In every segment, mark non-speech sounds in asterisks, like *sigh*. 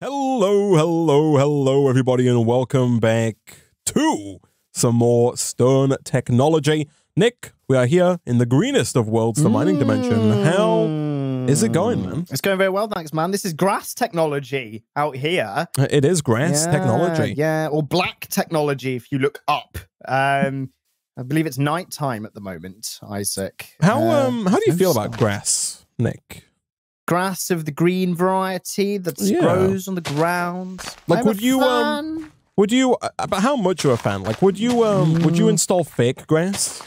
Hello, hello, hello, everybody, and welcome back to some more Stone Technology. Nick, we are here in the greenest of worlds, the mining dimension. How is it going, man? It's going very well, thanks, man. This is grass technology out here. It is grass Yeah, technology. Yeah, or black technology if you look up. Um, I believe it's nighttime at the moment, Isaac. How Uh, um how do you feel about grass, Nick? Grass of the green variety that Yeah. grows on the ground? Like, I'm would you, um. Would you? uh, But how much of a fan? Like, would you um would you Mm. install fake grass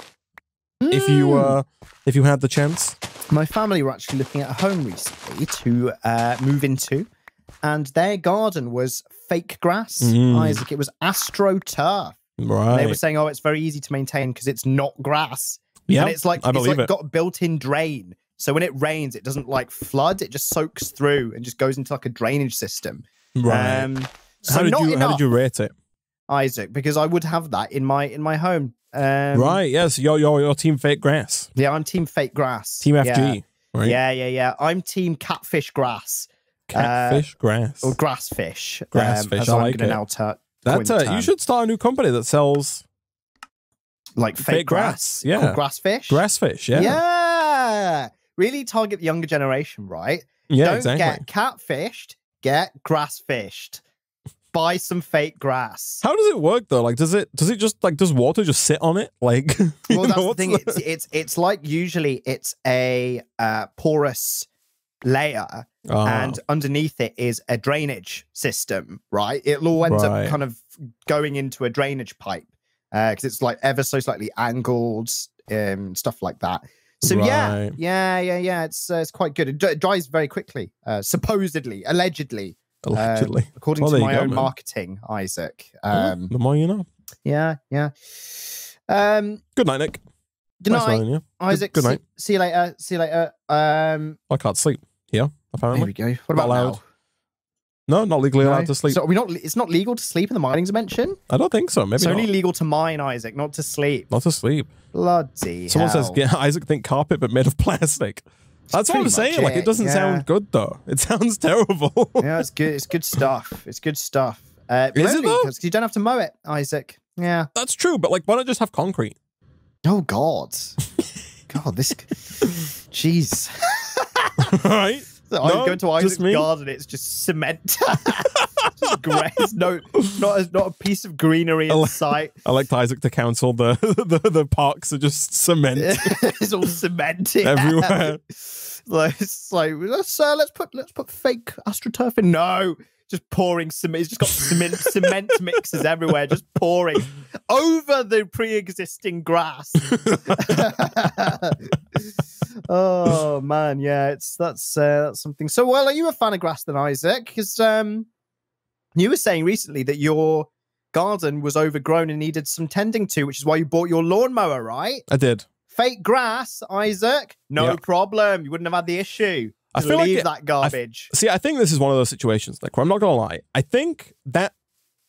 if you Mm. uh if you had the chance? My family were actually looking at a home recently to uh, move into, and their garden was fake grass. Mm. Isaac, it was astroturf. And Right. They were saying, "Oh, it's very easy to maintain because it's not grass, yeah. and it's like I it's believe like it. got a built-in drain. So when it rains, it doesn't like flood; it just soaks through and just goes into like a drainage system. right. Um, so how did you enough, how did you rate it? Isaac? Because I would have that in my in my home. Um, right. Yes. You're you're your team fake grass. Yeah, I'm team fake grass. Team Yeah. FG. Right. Yeah, yeah, yeah. I'm team catfish grass Catfish grass. or grass fish. Grass um, fish, I I'm like gonna it. now ter- That coin the uh, you should start a new company that sells like fake, fake grass. grass, yeah. grass fish. grass fish. Yeah. Yeah. Really target the younger generation, right? Yeah, Don't exactly. get catfished, get grass fished. Buy some fake grass. How does it work though? Like, does it does it just like does water just sit on it? *laughs* Like, well, that's know, the thing. It's, it's it's like usually it's a uh, porous layer, Ah, and underneath it is a drainage system. Right? It'll all end Right. up kind of going into a drainage pipe because it's like ever so slightly angled, um, stuff like that. So yeah, Right. yeah, yeah, yeah. It's uh, it's quite good. It, dr- it dries very quickly, uh, supposedly, allegedly, um, allegedly. according Well, to my go, own man. marketing. Isaac. Well, Um, the more you know. yeah, yeah. Um, Good night, Nick. good Nice night, knowing you. Isaac. good see- night. See, you later. See you later. Um, I can't sleep Yeah, here. there Apparently, we go. What about allowed. No, not legally No? allowed to sleep. So we not? It's not legal to sleep in the mining dimension. I don't think so. Maybe it's not. only legal to mine, Isaac, not to sleep. not to sleep. Bloody. Someone says, hell. "Yeah, *laughs* Isaac think carpet, but made of plastic." That's what I'm saying. Like, it, it doesn't yeah. sound good though. *laughs* It sounds terrible. *laughs* yeah, it's good. It's good stuff. It's good stuff. Uh, Is it though? Because you don't have to mow it, Isaac. Yeah. That's true, but like, why not just have concrete? Oh God. God, this. Jeez. right? So I No, go to Isaac's garden. It's just cement. *laughs* just. There's no, not a, not a piece of greenery in Ele- sight. I like Isaac to counsel the *laughs* the, the parks are just cement. *laughs* it's all cemented Everywhere. like, it's like let's uh, let's put let's put fake astroturf in. No, just pouring cement. It's just got cement cement mixes everywhere, just pouring over the pre-existing grass. *laughs* oh man, yeah, it's that's uh, that's something. So, well, are you a fan of grass then, Isaac? Because um, you were saying recently that your garden was overgrown and needed some tending to, which is why you bought your lawnmower, right? I did. Fake grass, Isaac. No Yeah. problem. You wouldn't have had the issue. I feel like it- that garbage. See, I think this is one of those situations, like where I'm not gonna lie. I think that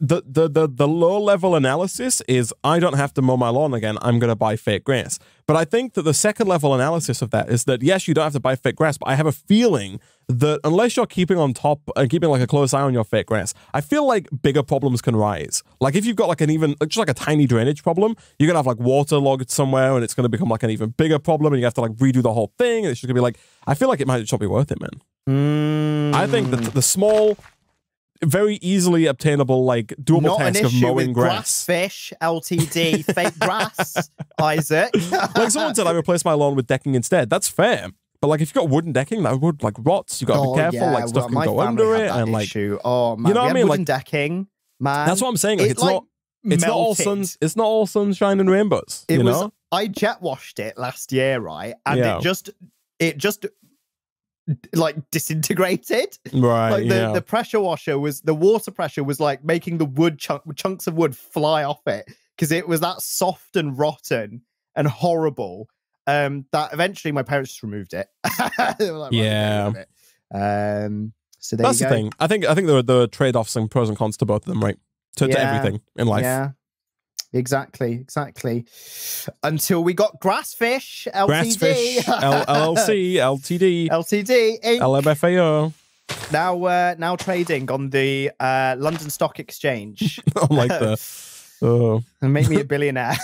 the the the the low level analysis is I don't have to mow my lawn again. I'm gonna buy fake grass. But I think that the second level analysis of that is that yes, you don't have to buy fake grass, but I have a feeling that unless you're keeping on top and keeping like a close eye on your fake grass, I feel like bigger problems can rise. Like if you've got like an even just like a tiny drainage problem, you're gonna have like water logged somewhere, and it's gonna become like an even bigger problem, and you have to like redo the whole thing. And it's just gonna be like, I feel like it might just not be worth it, man. Mm. I think that the small, very easily obtainable, like doable not task of mowing grass. fish Ltd. fake grass, *laughs* Isaac. like someone said, I replace my lawn with decking instead. That's fair. But like, if you've got wooden decking, that wood like rots. You got to Oh, be careful. yeah, like stuff well, can go under it, and like issue. oh man, you know what I mean? wooden Like- decking, man. that's what I'm saying. Like, it, it's like, not. It's not all suns. It's not all sunshine and rainbows. It you was. know. I jet washed it last year, right? And Yeah. it just, it just, like disintegrated. Right. like the, yeah. the pressure washer was the water pressure was like making the wood chunk chunks of wood fly off it because it was that soft and rotten and horrible um that eventually my parents just removed it *laughs* like, "Right, we're getting Yeah. it." um so That's the thing. I think. I think there are the trade offs and pros and cons to both of them. Right. To, to everything in life. yeah exactly exactly until we got grassfish ltd Grassfish, L- LLC, LTD, *laughs* ltd Inc. LMFAO. now uh, now trading on the uh, London Stock Exchange. *laughs* I'm like the. Oh. and *laughs* make me a billionaire.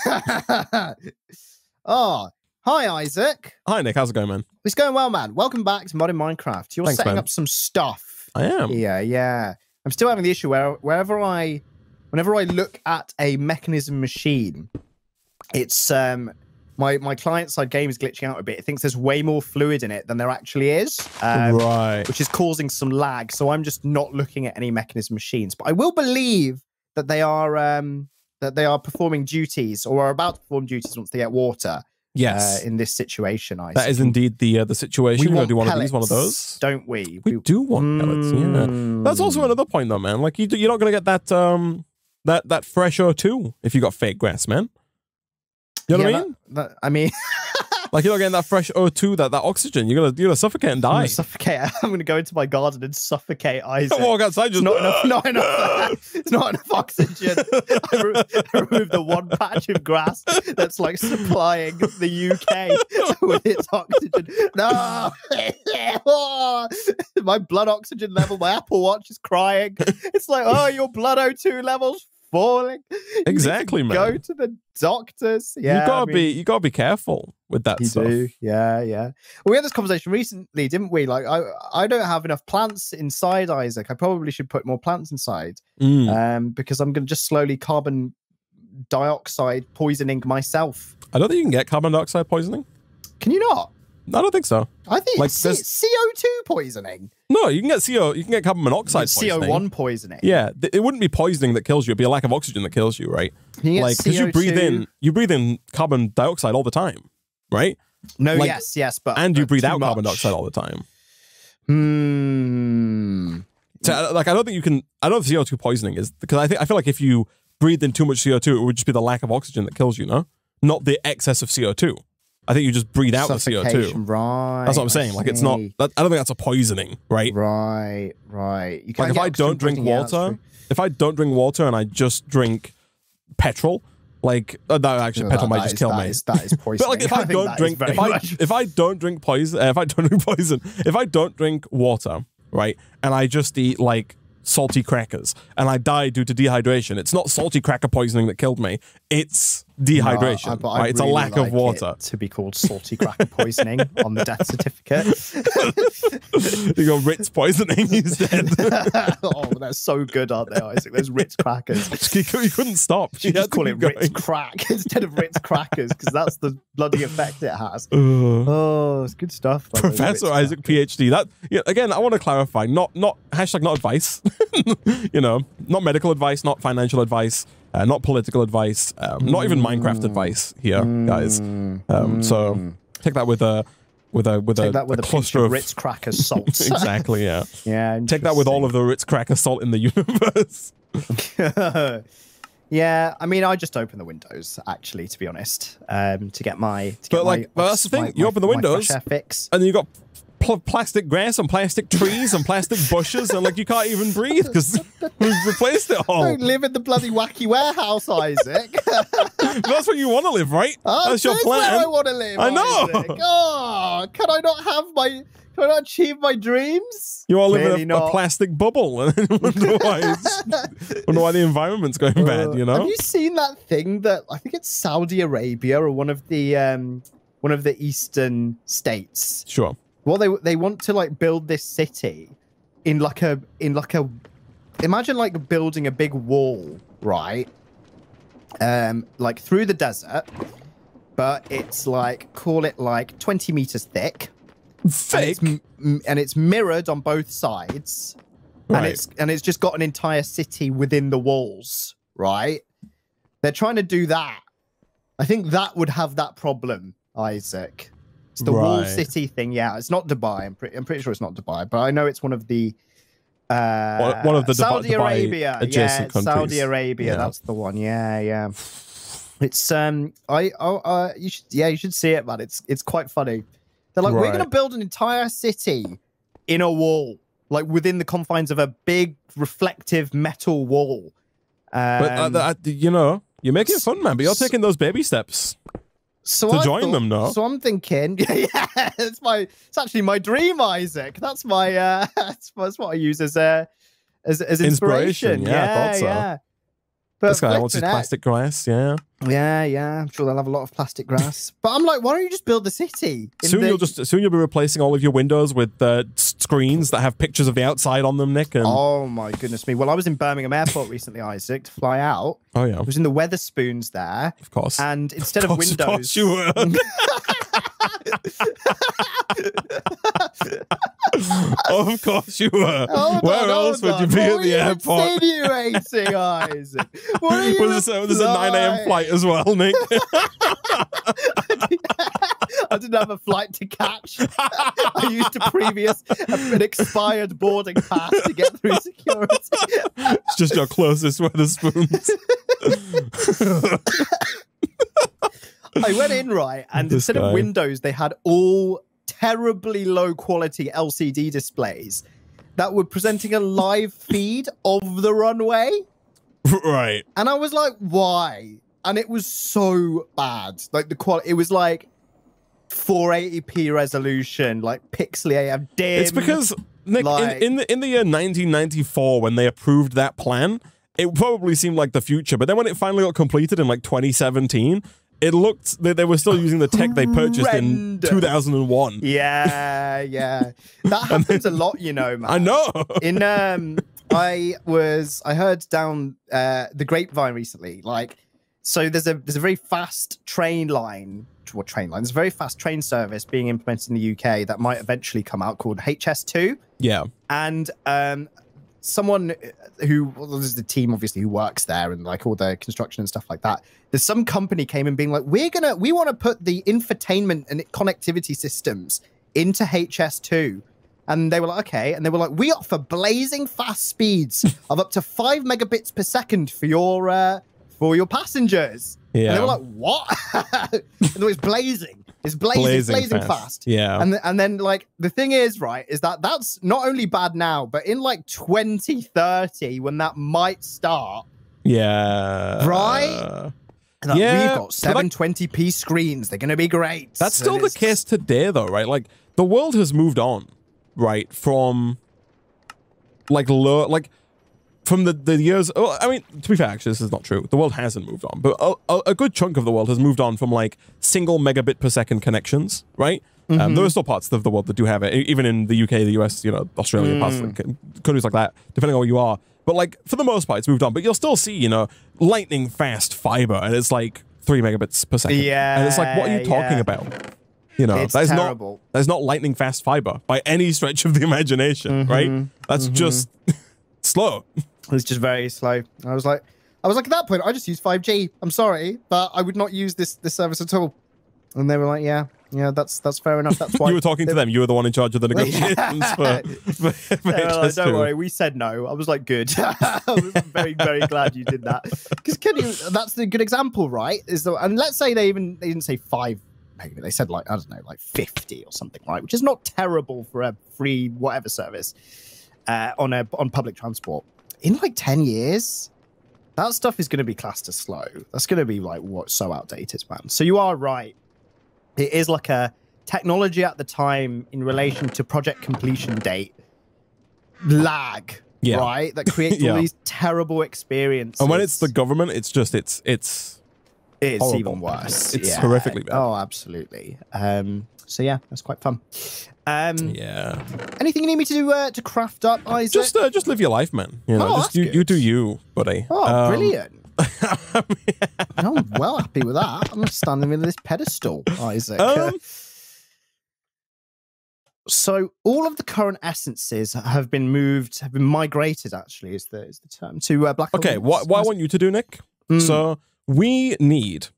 oh, hi Isaac. Hi Nick, how's it going, man? It's going well, man. Welcome back to Modded Minecraft. You're Thanks, setting man. up some stuff. I am. Yeah, yeah. I'm still having the issue where wherever I, whenever I look at a Mekanism machine, it's um my my client side game is glitching out a bit. It thinks there's way more fluid in it than there actually is. Um, right. which is causing some lag. So I'm just not looking at any Mekanism machines. But I will believe that they are um, that they are performing duties or are about to perform duties once they get water. Yes. Uh, in this situation, I that is indeed the uh, the situation. we We're want do one of pellets, these, one of those. don't we? We do want pellets, yeah. That's also Mm. another point, though, man. Like you, you're not gonna get that um that that fresh O2 if you got fake grass, man. You know what I mean? that- that- I mean, *laughs* Like you're not getting that fresh O2, that that oxygen. You're gonna you're gonna suffocate and I'm die. *laughs* gonna suffocate. I'm going to go into my garden and suffocate *laughs* Isaac. Walk outside, just not enough. Not enough. It's not enough oxygen. I, re- I removed the one patch of grass that's like supplying the UK with its oxygen. No, my blood oxygen level. My Apple Watch is crying. It's like, oh, your blood O2 levels falling. *laughs* You need to Exactly, man. Go to the doctors. Yeah, you gotta I mean- be you gotta be careful with that you stuff. do, yeah, yeah. Well, we had this conversation recently, didn't we? Like, I, I don't have enough plants inside Isaac. I probably should put more plants inside, Mm. um, because I'm going to just slowly carbon dioxide poisoning myself. I don't think you can get carbon dioxide poisoning. Can you not? I don't think so. I think Like, it's C- CO2 poisoning, No, you can get CO. You can get carbon monoxide poisoning. CO1 poisoning. Yeah, th- it wouldn't be poisoning that kills you. It'd be a lack of oxygen that kills you, right? You Like because you breathe in, you breathe in carbon dioxide all the time, right? No, like- yes, yes, but And you breathe out carbon dioxide all the time. Hmm. So, like, I don't think you can. I don't know if CO2 poisoning is because I think I feel like if you breathe in too much CO2, it would just be the lack of oxygen that kills you, no? Not the excess of CO2. I think you just breathe out the CO2. Right. That's what I'm saying. Like, it's not. That, I don't think that's a poisoning, right? Right, right. You Like, if I don't drink poisoning, yeah, that's water, if I don't drink water and I just drink petrol, like uh, no, actually, No, petrol that- might that just is- kill that me. is- that is poison. *laughs* But like, if *laughs* I, think don't drink, if I if I don't drink poison, uh, if I *laughs* don't drink poison, if I don't drink water, right, and I just eat like salty crackers and I die due to dehydration, it's not salty cracker poisoning that killed me. It's dehydration. No, I- right? It's a lack like of water. to be called salty cracker poisoning *laughs* on the death certificate. *laughs* you go Ritz poisoning instead. *laughs* oh, they're so good, aren't they, Isaac? Those Ritz crackers. you couldn't stop. You You just call it keep Ritz going. crack instead of Ritz crackers because that's the bloody effect it has. Ugh. *sighs* Uh. Oh, it's good stuff. by the way, Professor Isaac crackers. PhD. That yeah, again, I want to clarify. Not not hashtag not advice. you know, not medical advice, not financial advice, uh, not political advice, um, not even Minecraft advice here, guys. Um, so take that with a with a with Take a, that with a, pinch cluster of Ritz crackers *laughs* salt. exactly. Yeah, yeah. take that with all of the Ritz cracker salt in the *laughs* universe. *laughs* yeah, I mean, I just open the windows actually, to be honest, um, to get my. To get But, like, my, but that's the thing, you open the windows- fix. And then you got pl- plastic grass and plastic trees and plastic bushes, and like you can't even breathe because we've replaced it all. Don't live in the bloody wacky warehouse, Isaac. *laughs* That's where you want to live, right? Oh, That's your this is where plan. I want to live. I know. Isaac. *laughs* Oh, can I not have my? Can I not achieve my dreams? You all live in a, a plastic bubble, *laughs* and wonder why, it's, wonder why the environment's going bad. You know? Have you seen that thing that I think it's Saudi Arabia or one of the um one of the eastern states? Sure. Well, they they want to like build this city in like a in like a imagine like building a big wall, right? Um, like through the desert, but it's like call it like twenty meters thick, and it's, and it's mirrored on both sides, and Right. it's and it's just got an entire city within the walls, right? They're trying to do that. I think that would have that problem, Isaac. It's the wall city thing. Yeah, it's not Dubai. I'm pretty. I'm pretty sure it's not Dubai, but I know it's one of the. Uh, One- of the Dubai- Saudi Dubai Arabia, adjacent yeah, Saudi. Arabia. Yeah. That's the one. Yeah, yeah. It's um, I oh, uh, you should yeah, you should see it, man. It's it's quite funny. They're like, we're gonna build an entire city in a wall, like within the confines of a big reflective metal wall. Um, But uh, uh, you know, you're making it fun, man. But you're taking those baby steps. So to I join thought- them, no? So I'm thinking, *laughs* yeah, it's my, it's actually my dream, Isaac. That's my, uh, that's, *laughs* that's what I use as a, as, as inspiration. Inspiration, yeah, I thought so. yeah. But this guy wants his plastic grass. Yeah. Yeah, yeah. I'm sure they'll have a lot of plastic grass. *laughs* but I'm like, why don't you just build the city? Soon the- you'll just soon you'll be replacing all of your windows with uh, screens that have pictures of the outside on them, Nick. And oh, my goodness me! Well, I was in Birmingham Airport recently, Isaac, to fly out. Oh yeah, I was in the Wetherspoons there, of course. and instead of of, course, windows, of course you were. *laughs* *laughs* *laughs* of course you were. Oh, Hold Where on, else would you be What at the airport? Insinuating, Isaac. What are *laughs* you Was this, a, was this a 9 a.m. flight as well, Nick? *laughs* I didn't have a flight to catch. I used a previous, an expired boarding pass to get through security. it's just your closest Wetherspoons. I went in right, *laughs* and This instead guy. of windows, they had all terribly low quality LCD displays that were presenting a live feed of the runway. right. And I was like, why? And it was so bad. Like the quality, it was like 480p resolution, like pixely AF dim. It's because Nick, like- in, in the in the year 1994, when they approved that plan, it probably seemed like the future. But then when it finally got completed in like 2017, it looked they, they were still using the tech they purchased in 2001. Yeah, yeah. That *laughs* happens a lot, you know, man. I know. in um i was i heard down uh the grapevine recently like so there's a there's a very fast train line or train line there's a very fast train service being implemented in the uk that might eventually come out called hs2 yeah. and um someone who well, there's the team obviously who works there and like all the construction and stuff like that. There's some company came in being like we're gonna we want to put the infotainment and connectivity systems into hs2 and they were like okay. And they were like we offer blazing fast speeds of up to five megabits per second for your uh for your passengers and they were like what *laughs* and it was blazing it's blazing blazing, Blazing fast, fast. Yeah. and th- and then like the thing is right is that that's not only bad now but in like 2030 when that might start yeah. Right? like, Yeah, we've got 720p screens they're going to be great That's still the case today, though, right? Like the world has moved on, right? From like low, like from the the years. Oh, I mean, to be fair, actually, this is not true. The world hasn't moved on, but a, a, a good chunk of the world has moved on from like single megabit per second connections, right? Um, mm-hmm. there are still parts of the world that do have it, even in the UK, the US, you know, Australia, mm. parts of the countries like that, depending on where you are. But like for the most part, it's moved on. But you'll still see, you know, lightning fast fiber, and it's like three megabits per second. Yeah, and it's like, what are you talking Yeah, about? You know, It's that is terrible. not that is not lightning fast fiber by any stretch of the imagination, right? Mm-hmm. That's mm-hmm. just *laughs* slow. It's just very slow i was like i was like at that point i just use 5g i'm sorry but i would not use this this service at all and they were like yeah yeah that's that's fair enough that's *laughs* why you were talking to them. You were the one in charge of the *laughs* negotiations for, *laughs* for, for They like, don't worry, we said no. I was like, good. I was very, very glad you did that. Because can? That's the good example, right? Is the and let's say they even they didn't say five, maybe they said like I don't know, like fifty or something, right? Which is not terrible for a free whatever service uh, on a on public transport. In like ten years, that stuff is going to be classed as slow. That's going to be like what so outdated, man. So you are right. It is like a technology at the time in relation to project completion date lag, Yeah. right? That creates *laughs* Yeah. all these terrible experiences. And when it's the government, it's just it's it's it's horrible. even worse. It's yeah. horrifically bad. Oh, absolutely. Um, so yeah, that's quite fun. Um, yeah. anything you need me to do uh, to craft up, Isaac? Just uh, just live your life, man. You know, Oh, just you, you do you, buddy. oh, Um, brilliant. *laughs* I'm well happy with that. I'm standing in this pedestal, Isaac. Um, *laughs* so all of the current essences have been moved, have been migrated. Actually, is the is the term to uh, Black. Okay, what, what I want you to do, Nick. Mm. So we need,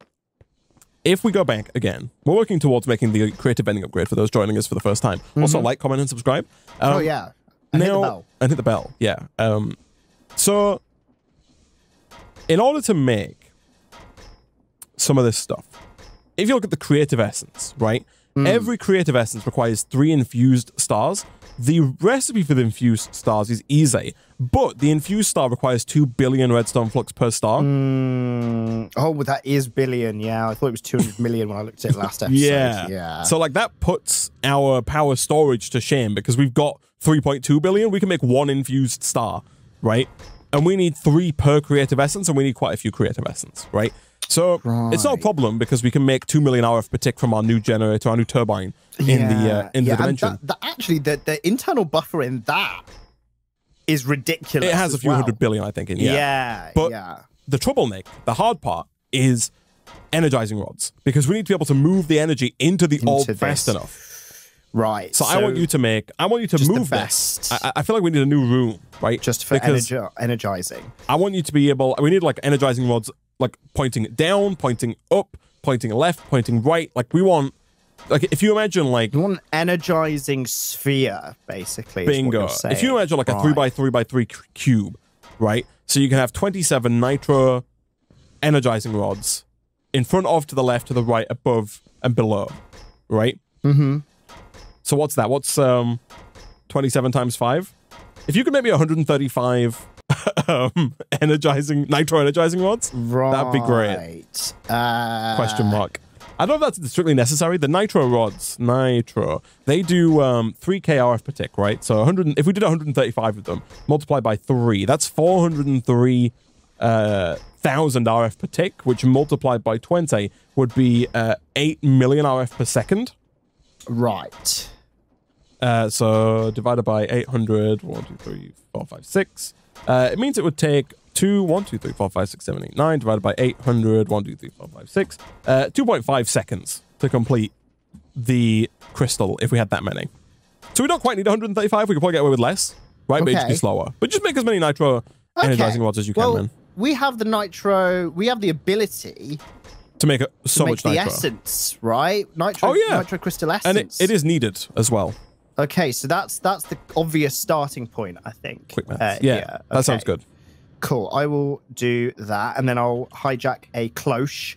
if we go back again, we're working towards making the creative bending upgrade for those joining us for the first time. Also, like, comment, and subscribe. Um, oh yeah, and hit the bell. And hit the bell. Yeah. Um, so, in order to make some of this stuff, if you look at the creative essence, right? Hmm. Every creative essence requires three infused stars The recipe for the infused stars is easy, but the infused star requires 2 billion redstone flux per star. Mm, oh, well, that is billion. Yeah, I thought it was 200 million when I looked at it last episode. Yeah. Yeah. So like that puts our power storage to shame because we've got 3.2 billion. We can make one infused star, right? And we need three per creative essence, and we need quite a few creative essence, right? So it's no Right. problem because we can make two million RF per tick from our new generator, our new turbine in the uh, in yeah, the and dimension. that, that actually, the, the internal buffer in that is ridiculous. it has a few well. hundred billion, I think. In yeah. Yeah, But- yeah. the trouble, Nick, the hard part is energizing rods because we need to be able to move the energy into the orb Into fast enough. Right. So, I want you to make, I want you to move this. I, I feel like we need a new room, right? just for energi- energizing. I want you to be able. We need like energizing rods, like pointing down, pointing up, pointing left, pointing right. Like we want, like if you imagine like You want an energizing sphere, basically. bingo. If you imagine like a three by three by three cube, right? So you can have twenty seven nitro energizing rods in front of, to the left, to the right, above, and below, right? Mm-hmm. So what's that? What's um, twenty seven times five? If you could maybe one hundred and thirty five. *laughs* um, energizing nitro energizing rods Right. that'd be great Uh, question mark. I don't know if that's strictly necessary. The nitro rods, nitro, they do um, 3k RF per tick, right? So 100, if we did 135 of them, multiplied by three, that's 403 uh, thousand RF per tick, which multiplied by 20 would be uh, 8 million RF per second. Right. Uh, so divided by 800, 1, 2, 3, 4, 5, 6. Uh, it means it would take 2, 1, 2, 3, 4, 5, 6, 7, 8, 9 divided by 800, 1, 2, 3, 4, 5, 6. Uh, 2.5 seconds to complete the crystal if we had that many. So we don't quite need 135. We could probably get away with less, right? But it'd be slower. But just make as many nitro energizing rods as you can, well, man. we have the nitro. We have the ability To make it to so make much the nitro. essence, right? Nitro. Oh, yeah. Nitro crystal And essence. it, it is needed as well. Okay, so that's that's the obvious starting point, I think. Quick maths. Uh, yeah, that sounds good. Cool. I will do that, and then I'll hijack a cloche,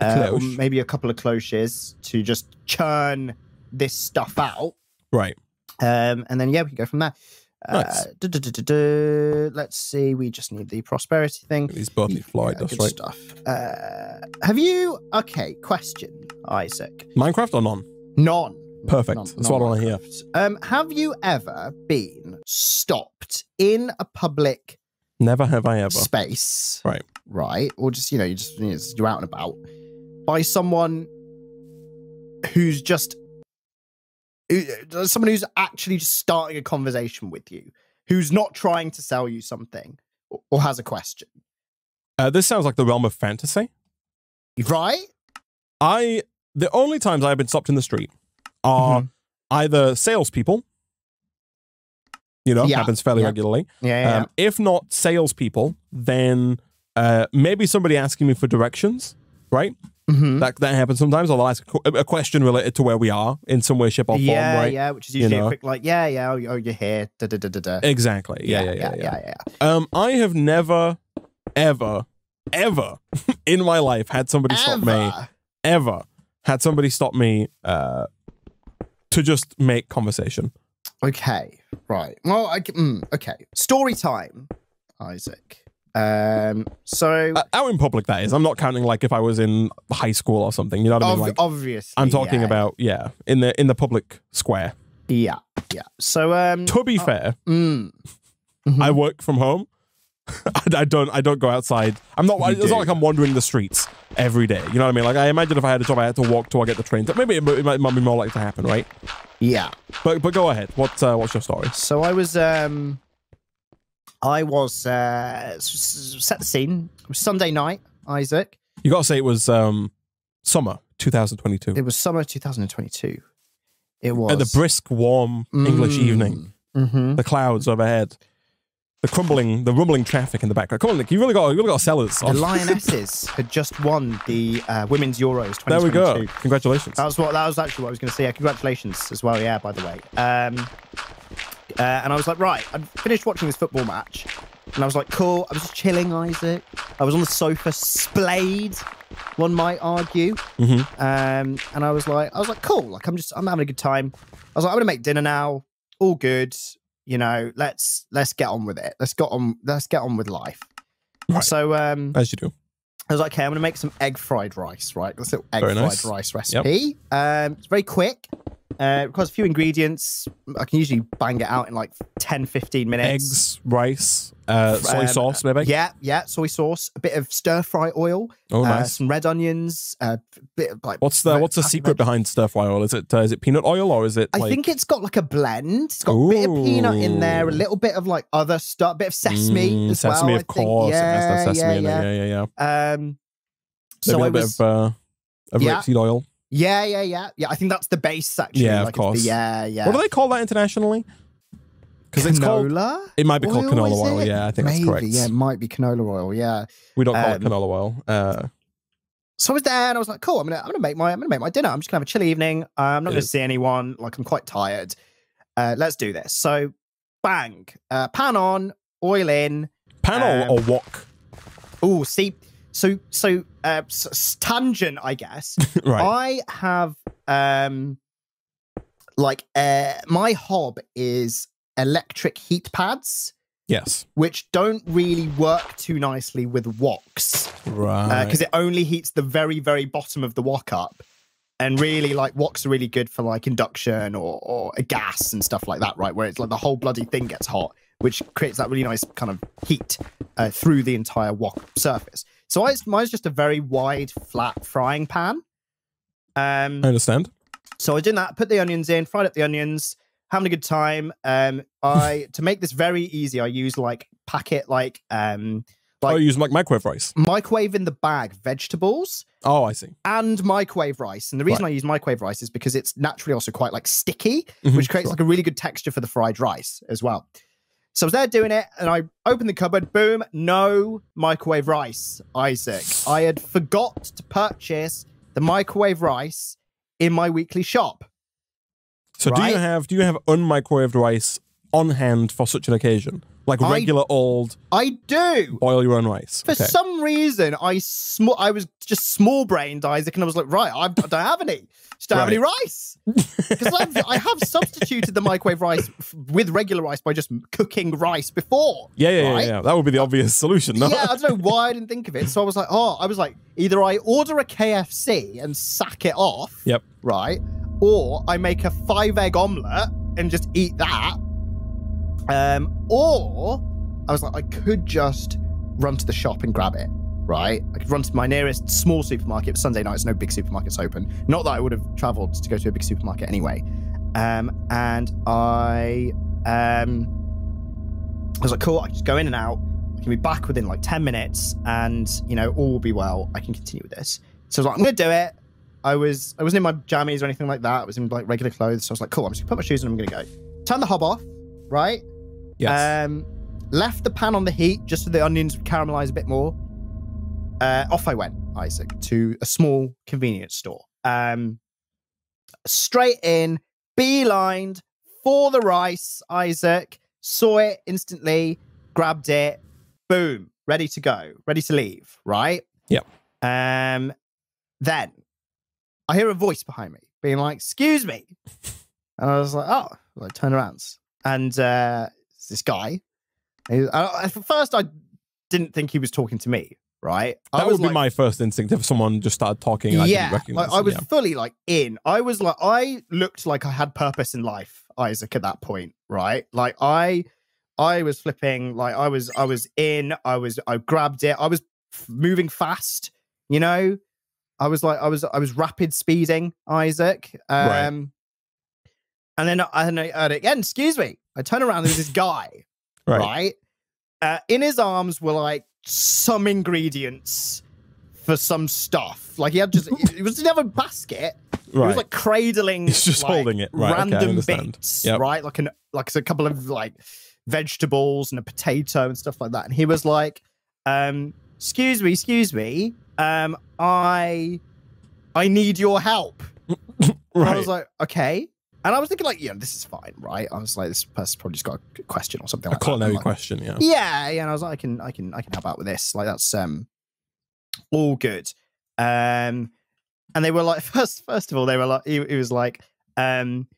uh, or cloche. maybe a couple of cloches to just churn this stuff out. Right. Um, and then yeah, we can go from there. Nice. Uh, duh, duh, duh. Let's see. We just need the prosperity thing. These need fluoride Yeah, right? stuff. Uh, have you? Okay. Question, Isaac. Minecraft or none? None. Perfect. None- That's what I want to hear. Um, have you ever been stopped in a public Never have I ever. space, Right. right, or just you know, you just you're out and about by someone who's just someone who's actually just starting a conversation with you, who's not trying to sell you something or, or has a question, Uh, this sounds like the realm of fantasy. right? I the only times I've been stopped in the street are Mhm. either salespeople. You know, Yeah, happens fairly yeah. regularly. Yeah, yeah. Um, if not salespeople, then uh, maybe somebody asking me for directions. Right, Mhm. that that happens sometimes. I'll ask a question related to where we are in some way, shape, or form. yeah, right? yeah, which is You usually know. a quick like, yeah, yeah, oh, oh, you're here, da da da da da. Exactly. Yeah, yeah, yeah, yeah. yeah, Um, I have never, ever, ever *laughs* in my life had somebody stop me. Ever. ever had somebody stop me uh, to just make conversation. Okay, right. Well, I, mm, okay. Story time, Isaac. Um, so Uh, out in public, that is. I'm not counting like if I was in high school or something. You know what I mean? Like obviously, I'm talking yeah, about yeah, in the in the public square. Yeah, yeah. So, um, To be fair, mm, I work from home. I, *laughs* I don't I don't go outside. I'm not. You It's do. not like I'm wandering the streets every day. You know what I mean? Like I imagine if I had a job, I had to walk till I get the train. Maybe it, it might, it might be more likely to happen, right? yeah. But but go ahead. What uh, what's your story? So I was, um, I was uh, set the scene. It was Sunday night, Isaac. You got to say it was um, summer 2022. It was summer 2022. It was At the brisk, warm English evening, Mm-hmm. the clouds overhead, the crumbling, the rumbling traffic in the background. Come on, Nick, you really got, you really got to sell us. The Lionesses *laughs* had just won the uh, Women's Euros 2022. there we go. Congratulations. That was what. That was actually what I was going to say. Yeah, congratulations as well. Yeah, by the way. Um, uh, and I was like, right, I'd finished watching this football match, and I was like, cool. I was just chilling, Isaac. I was on the sofa, splayed, one might argue. Mhm. Um, and I was like, I was like, cool. Like I'm just, I'm having a good time. I was like, I'm gonna make dinner now. all good. You know, let's let's get on with it. Let's get on. Let's get on with life. Right. So um, As you do. I was like, okay, I'm to make some egg fried rice, right? This little egg Very fried nice. rice recipe. Um, it's very quick. Uh, requires a few ingredients. I can usually bang it out in like 10, 15 minutes. Eggs, rice, uh, soy Um, sauce, maybe. Yeah, yeah, soy sauce, a bit of stir fry oil, Oh, uh, nice. some red onions, a bit of like. What's the what's the secret red- behind stir fry oil? Is it uh, is it peanut oil or is it I think it's got like a blend. It's got a bit of peanut in there, a little bit of like other stuff, a bit of sesame Mm, as sesame, well. of I course. Yeah, it has the sesame yeah, in it. yeah. Yeah, yeah, yeah. Um, Maybe so a I bit was, of uh, of Yeah. rapeseed oil. Yeah, yeah, yeah, yeah. I think that's the base actually. Yeah, of like the- course. yeah, yeah. What do they call that internationally? Because it's called. canola. It might be called canola oil. Yeah, I think Maybe, that's correct. Yeah, it might be canola oil. Yeah. We don't call it Um, canola oil. Uh, So I was there and I was like, cool, I'm gonna I'm gonna make my I'm gonna make my dinner. I'm just gonna have a chill evening. Uh, I'm not gonna is. see anyone. Like I'm quite tired. Uh, let's do this. So bang, uh, pan on, oil in. pan um, or, or wok. Oh, see, so so uh, tangent, I guess. *laughs* right. I have um like uh my hob is electric heat pads, yes. which don't really work too nicely with woks. Right. because uh, it only heats the very very bottom of the wok up and really like woks are really good for like induction or or a gas and stuff like that right where it's like the whole bloody thing gets hot which creates that really nice kind of heat uh, through the entire wok surface so I, mine's just a very wide flat frying pan um I understand. so I did that, put the onions in, fried up the onions, having a good time. Um, I *laughs* to make this very easy, I use like packet like um oh, like use like microwave rice. microwave in the bag vegetables Oh, I see. and microwave rice. And the reason I use microwave rice is because it's naturally also quite like sticky, Mhm, which creates sure. like a really good texture for the fried rice as well. So I was there doing it, and I opened the cupboard. Boom! No microwave rice, Isaac. I had forgot to purchase the microwave rice in my weekly shop. So do you have do you have unmicrowaved rice on hand for such an occasion? Like I- regular old I do. boil your own rice. For okay. some reason, I sm- I was just small brained, Isaac, and I was like, right, I, I don't have any. Just don't have any rice. Because I have *laughs* substituted the microwave rice f- with regular rice by just cooking rice before. yeah, yeah, yeah, yeah. That would be the obvious solution, no? Yeah, I don't know why I didn't think of it. So I was like, oh, I was like, either I order a KFC and sack it off, Yep. right, or I make a five egg omelette and just eat that. Um, or I was like, I could just run to the shop and grab it, right? I could run to my nearest small supermarket. Sunday nights, no big supermarkets open. Not that I would have traveled to go to a big supermarket anyway. Um, and I, um, I was like, cool, I can just go in and out. I can be back within like 10 minutes and, you know, all will be well. I can continue with this. So I was like, I'm going to do it. I was, I wasn't in my jammies or anything like that. I was in like regular clothes. So I was like, cool, I'm just gonna put my shoes on and I'm to go. Turn the hob off, right? Yes. Um, left the pan on the heat just so the onions would caramelize a bit more. Uh, off I went, Isaac, to a small convenience store. Um, straight in, beelined for the rice, Isaac. Saw it instantly, grabbed it, boom, ready to go, ready to leave, right? Yep. Um, then I hear a voice behind me being like, "Excuse me," and I was like, "Oh," I turn around, and uh, it's this guy. I- at first, I didn't think he was talking to me. Right? I that was would be like- my first instinct if someone just started talking I yeah, didn't like, I was yeah. fully like in. I was like, I looked like I had purpose in life, Isaac, at that point, right? Like I, I was flipping, like I was, I was in. I was, I grabbed it. I was moving fast, you know. I was like, I was, I was rapid speeding, Isaac. Um, Right. and then, I- and I heard it again. Excuse me. I turn around. There's this guy *laughs* Right. right? Uh, in his arms were like some ingredients for some stuff. Like he had just, it was he didn't a basket. He was like cradling, He's just like, holding it. Right, okay, random understand. bits, Yep. right? Like an like a couple of like vegetables and a potato and stuff like that. And he was like, um, "Excuse me, excuse me, um, I, I need your help." *laughs* And I was like, "Okay." And I was thinking, like, yeah, this is fine, right? I was like, this person's probably just got a question or something like that. culinary like, question, yeah. yeah, yeah. And I was like, I can, I can, I can help out with this. Like that's um all good. Um, and they were like, *laughs* first, first of all, they were like, he, he was like, um,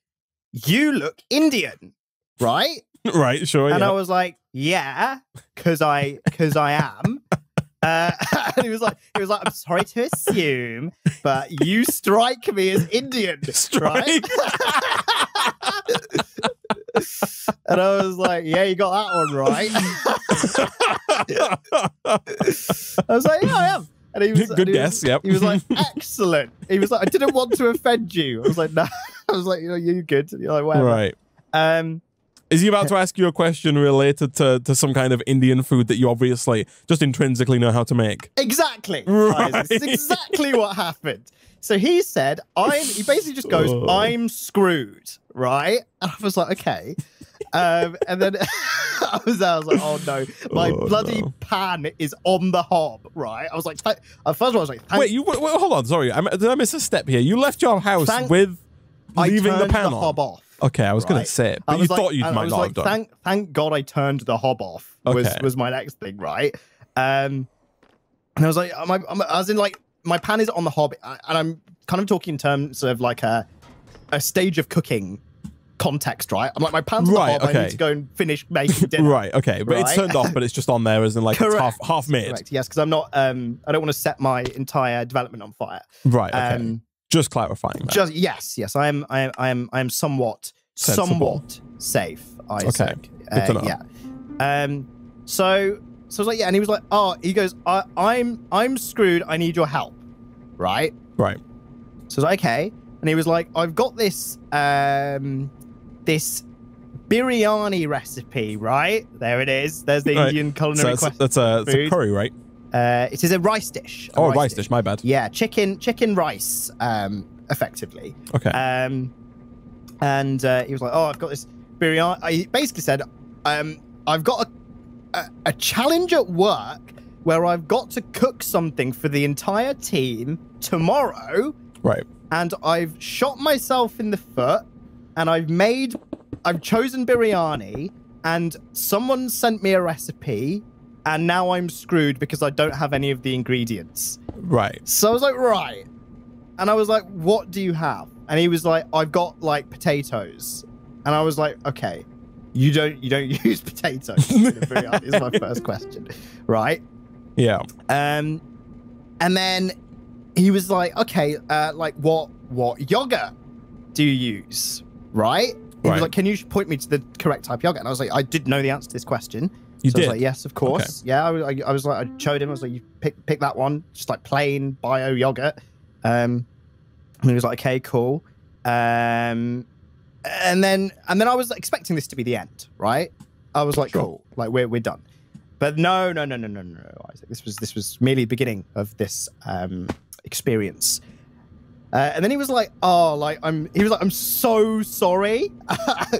you look Indian. right? *laughs* right, sure. And yeah. I was like, yeah, because I because I am. *laughs* Uh, *laughs* and he was like, he was like, I'm sorry to assume, but you strike me as Indian, *laughs* right? Strike? *laughs* and I was like, yeah, you got that one right. I was like, yeah, I am. And he was, Good he guess, Was, yep. He was like, excellent. He was like, I didn't want to offend you. I was like, no. I was like, you know, you're good. You're like, whatever. right. Um, Is he about to ask you a question related to, to some kind of Indian food that you obviously just intrinsically know how to make? Exactly. Right. Exactly what happened. So he said, I'm he basically just goes, Oh. I'm screwed, right? And I was like, okay. Um, and then *laughs* I was I was like, oh no, my Oh, bloody no. pan is on the hob, right? I was like, first of all, I was like, Wait, you wait, hold on. Sorry, I, did I miss a step here? You left your house with leaving the pan the on. hob off. Okay, I was going to say it, I but you like- thought you I might was not like, have done. Thank, thank God I turned the hob off. Was Okay. was my next thing, right? Um, and I was like, my, I'm, as in like my pan is on the hob, and I'm kind of talking in terms of like a a stage of cooking context, right? I'm like, my pan's on Right, the hob. I okay. need to go and finish making *laughs* dinner. Right, okay, but it's turned off, but it's just on there as in like it's half half made. Correct. Yes, because I'm not. Um, I don't want to set my entire development on fire. Right, okay. Um, just clarifying that. just yes, yes. I am. I am. I am. I am somewhat, Sensible. somewhat safe. Good to know. Yeah. Um. So. So I was like, yeah, and he was like, oh, he goes, I, I'm, I'm screwed. I need your help, right? right. So I was like, okay, and he was like, I've got this, um, this biryani recipe, right? There it is. There's the Right. Indian So culinary that's, quest. that's a, it's a curry, right? Uh, it is a rice dish. a Oh, rice dish. My bad. Yeah, chicken, chicken rice, um, effectively. Okay. Um, and uh, he was like, "Oh, I've got this biryani." I basically said, um, "I've got a, a, a challenge at work where I've got to cook something for the entire team tomorrow, right. and I've shot myself in the foot, and I've made, I've chosen biryani, and someone sent me a recipe." And now I'm screwed because I don't have any of the ingredients. Right. So I was like, right. And I was like, what do you have? And he was like, I've got like potatoes. And I was like, okay, you don't you don't *laughs* use potatoes. is my first question. Right. Yeah. Um and then he was like, okay, uh, like what what yogurt do you use? Right? He Right. was like, can you point me to the correct type of yogurt? And I was like, I did know the answer to this question. You so I was like, yes, of course. Yeah, I, was- I, I was like, I showed him. I was like, you pick pick that one, just like plain bio yogurt. Um, and he was like, okay, cool. Um, and then and then I was expecting this to be the end, right? I was like, Sure. cool, like we're we're done. But no, no, no, no, no, no, no, Isaac. This was this was merely the beginning of this um experience. Uh, and then he was like, "Oh, like I'm." He was like, "I'm so sorry, *laughs*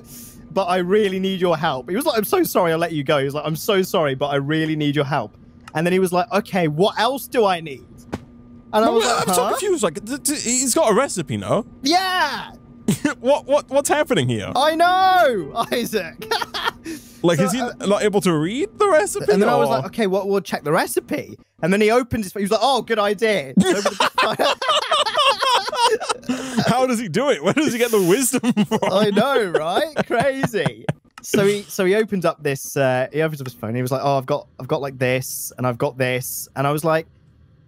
but I really need your help." He was like, "I'm so sorry, I'll let you go." He was like, "I'm so sorry, but I really need your help." And then he was like, "Okay, what else do I need?" And I was like, I'm so confused. Like, he's got a recipe, no? "Yeah, *laughs* what what what's happening here? I know, *laughs* Isaac." *laughs* Like, so, is he uh, not able to read the recipe? and then I was like, "Okay, well, we'll check the recipe." And then he opened his. He was like, "Oh, good idea." Opened *laughs* how does he do it? Where does he get the wisdom *laughs* from? I know, right? Crazy. So he so he opened up this uh he opens up his phone. He was like, "Oh, I've got I've got like this and I've got this." And I was like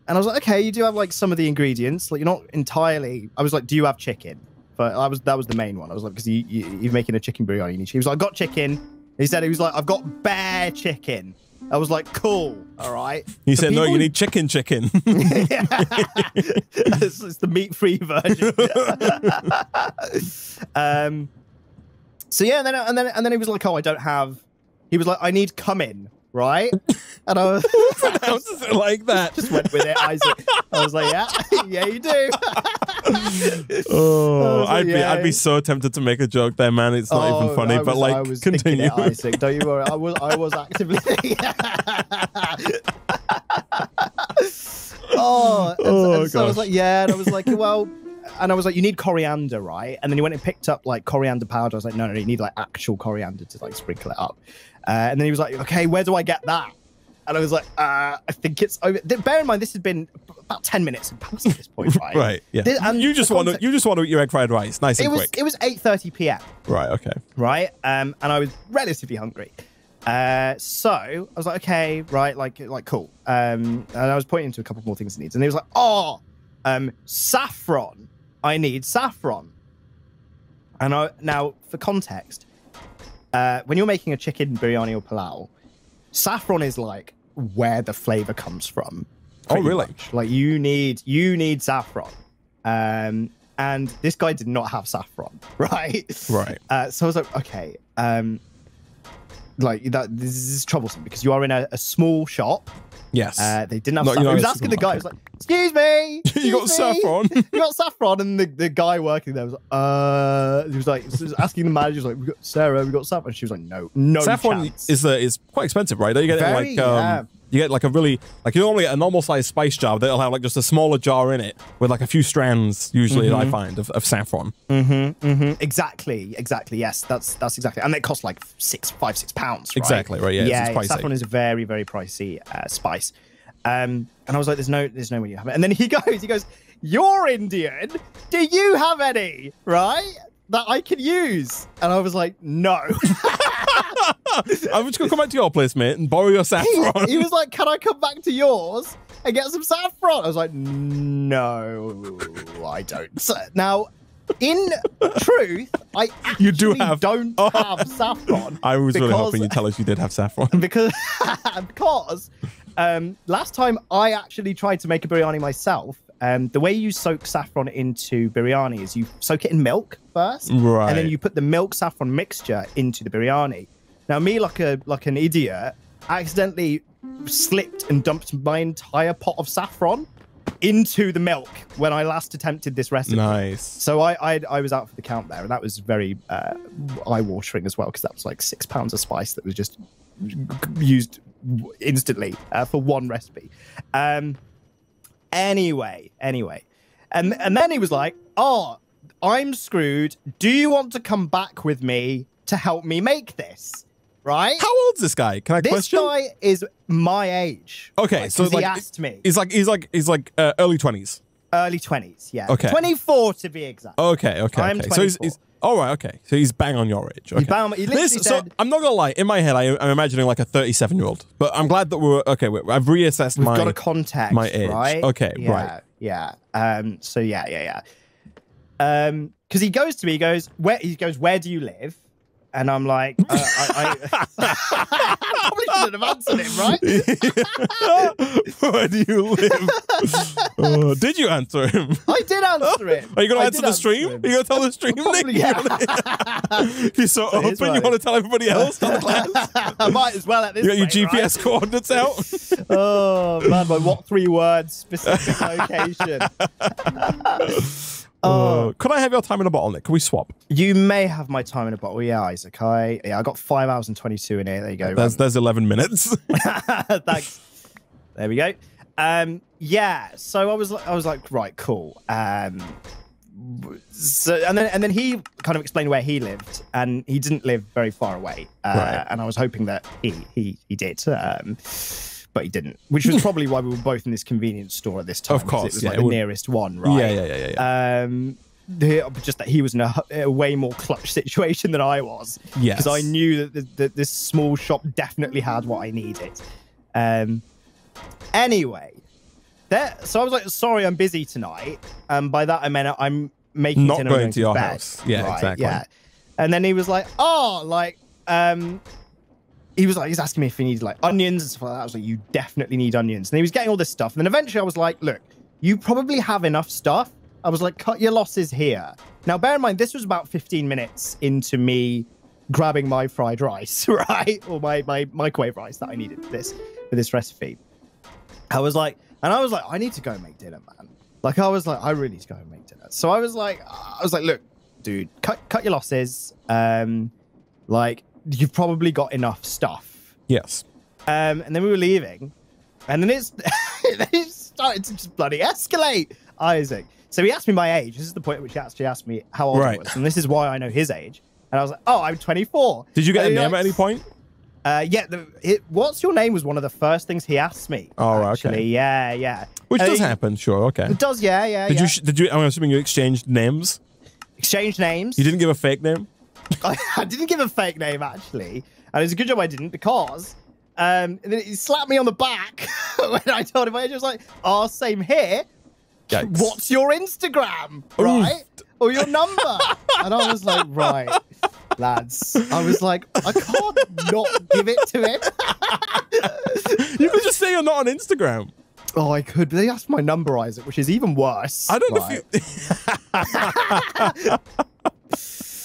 and I was like, "Okay, you do have like some of the ingredients. Like you're not entirely I was like, "Do you have chicken?" But I was that was the main one. I was like, "Because you, you you're making a chicken biryani." He was like, "I got chicken." He said he was like, "I've got bear chicken." I was like, "Cool. All right." He So said, "No, you need chicken, chicken." *laughs* *laughs* *laughs* it's, it's the meat-free version. um. So yeah, and then and then and then he was like, "Oh, I don't have." He was like, "I need come in, right?" And I was *laughs* Pronounces it like that. just went with it. Isaac. I was like, "Yeah, *laughs* yeah, you do." *laughs* Oh, like, I'd be yeah. I'd be so tempted to make a joke there, man. It's not Oh, even funny, but was- I like was continue. it, Isaac. Don't you worry. I was I was actively. oh, and, Oh, and so I was like, yeah, and I was like, well, and I was like, you need coriander, right? And then he went and picked up like coriander powder. I was like, no, no, no you need like actual coriander to like sprinkle it up. Uh, and then he was like, okay, where do I get that? And I was like, uh, I think it's over. Bear in mind, this has been about ten minutes had passed at this point, *laughs* right? Right. Yeah. Did- and you just want to you just want to eat your egg fried rice, nice It and was quick. it was eight thirty p.m. right. Okay. right? Um, and I was relatively hungry. Uh, so I was like, okay, right, like, like, cool. Um, and I was pointing to a couple more things he needs, and he was like, oh, um, saffron. I need saffron. And I now, for context, uh, when you're making a chicken biryani or palau, saffron is like where the flavor comes from. Oh, really? much. Like you need you need saffron. Um, and this guy did not have saffron, *laughs* right? Right. Uh, so I was like, okay, um, like that. This is troublesome because you are in a, a small shop. Yes. Uh, they didn't have. Not- saffron. He was not in a asking the guy. He was like, "Excuse me, *laughs* you got excuse me? saffron. *laughs* You got saffron?" And the, the guy working there was like, "Uh," he was like he was asking the manager, like, "We got Sarah, we got saffron." She was like, "No, no." Saffron chance. is uh, is quite expensive, right? You get it like um, yeah. You get like a really like you normally get a normal sized spice jar. They'll have like just a smaller jar in it with like a few strands usually that I find of, of saffron. Mm-hmm, mm-hmm. Exactly, exactly. Yes, that's that's exactly, and it costs like six, five, six pounds. Right? Exactly, right, yeah, it's- yeah. it's pricey. saffron is a very, very pricey uh, spice. Um, and I was like, "There's no, there's no way you have it." And then he *laughs* goes, he goes, "You're Indian. Do you have any? Right?" That I can use, and I was like, "No." *laughs* *laughs* I'm just gonna come back to your place, mate, and borrow your saffron. he was like, "Can I come back to yours and get some saffron?" I was like, "No, I don't." So, now, in truth, I actually *laughs* You do have- don't *laughs* Oh. have saffron. I was really hoping you'd tell us you did have saffron. because because um, last time I actually tried to make a biryani myself. Um, the way you soak saffron into biryani is you soak it in milk first, Right. and then you put the milk saffron mixture into the biryani. Now, me like a like an idiot, accidentally slipped and dumped my entire pot of saffron into the milk when I last attempted this recipe. Nice. So I, I I was out for the count there, and that was very uh, eye watering as well because that was like six pounds of spice that was just used instantly uh, for one recipe. Um. Anyway, anyway, and and then he was like, "Oh, I'm screwed. Do you want to come back with me to help me make this?" Right. How old's this guy? Can I this question? This guy is my age. Okay, right? so like he asked me He's like he's like he's like uh, early twenties. early twenties. Yeah. Okay. Twenty four to be exact. Okay, okay, I'm okay. So he's, he's all right. Okay, so he's bang on your age. Okay. bang on- he literally this, so said- I'm not gonna lie. In my head, I, I'm imagining like a 37 year old. But I'm glad that we're okay. we I've reassessed We've my. got a context, my age. right? Okay, yeah, right. Yeah. Um. So yeah, yeah, yeah. Um. Because he goes to me, he goes, "Where?" He goes, "Where do you live?" And I'm like, uh, I, I *laughs* probably shouldn't have answered him, right? *laughs* Where do you live? Uh, did you answer him? I did answer him. Are you gonna answer the stream? him. Are you gonna tell the stream? *laughs* Probably, Nick? yeah. You're so It is open. You right. want to tell everybody else? Tell the class? I might as well at this You got your rate, right? GPS coordinates out. Oh man, by what three words? Specific location. Uh, could I have your time in a bottle, Nick? Can we swap? You may have my time in a bottle. Yeah, Isaac. I yeah, I got five hours and twenty two in here. There you go. There's there's 11 minutes. *laughs* Thanks. There we go. Um, yeah. So I was like, I was like, right, cool. Um, so and then and then he kind of explained where he lived, and he didn't live very far away. Uh, Right. And I was hoping that he he he did. Um, but he didn't, which was probably why we were both in this convenience store at this time. Of course, it was yeah, like it the would- nearest one, right? Yeah, yeah, yeah, yeah. yeah. Um, the, just that he was in a, a way more clutch *laughs* situation than I was. Yes. Because I knew that, the, that this small shop definitely had what I needed. Um. Anyway, there. So I was like, "Sorry, I'm busy tonight." Um. By that I meant I'm making Not dinner going and to your bed. house. Yeah, exactly. Yeah. And then he was like, "Oh, like, um." He was like, he's asking me if he needed like onions and stuff like that. I was like, you definitely need onions. And he was getting all this stuff. And then eventually I was like, look, you probably have enough stuff. I was like, cut your losses here. Now, bear in mind, this was about 15 minutes into me grabbing my fried rice, *laughs* right? Or my, my microwave rice that I needed for this, for this recipe. I was like, and I was like, I need to go make dinner, man. Like, I was like, I really need to go and make dinner. So I was like, I was like, look, dude, cut, cut your losses. Um, like, you've probably got enough stuff. yes. Um, and then we were leaving, and then it's *laughs* it started to just bloody escalate. Isaac. So he asked me my age. This is the point at which he actually asked me how old I was, and this is why I know his age. And I was like, "Oh, I'm 24." Did you get And a name at any point? Uh, yeah, the, it, what's your name was one of the first things he asked me. Oh, okay. Yeah, yeah. Which Uh, does he- happen, sure, okay. It does, yeah, yeah. Did yeah. you? Did you? I'm assuming you exchanged names. exchange names? You didn't give a fake name. I, *laughs* I didn't give a fake name actually, and it's a good job I didn't because um, and then he slapped me on the back *laughs* when I told him. I was just like, "Oh, same here. Yikes. What's your Instagram, right, or your number?" and I was like, "Right, lads." I was like, "I can't not give it to him." *laughs* You could just say you're not on Instagram. oh, I could, but they asked my number, Isaac, which is even worse. I don't know if you.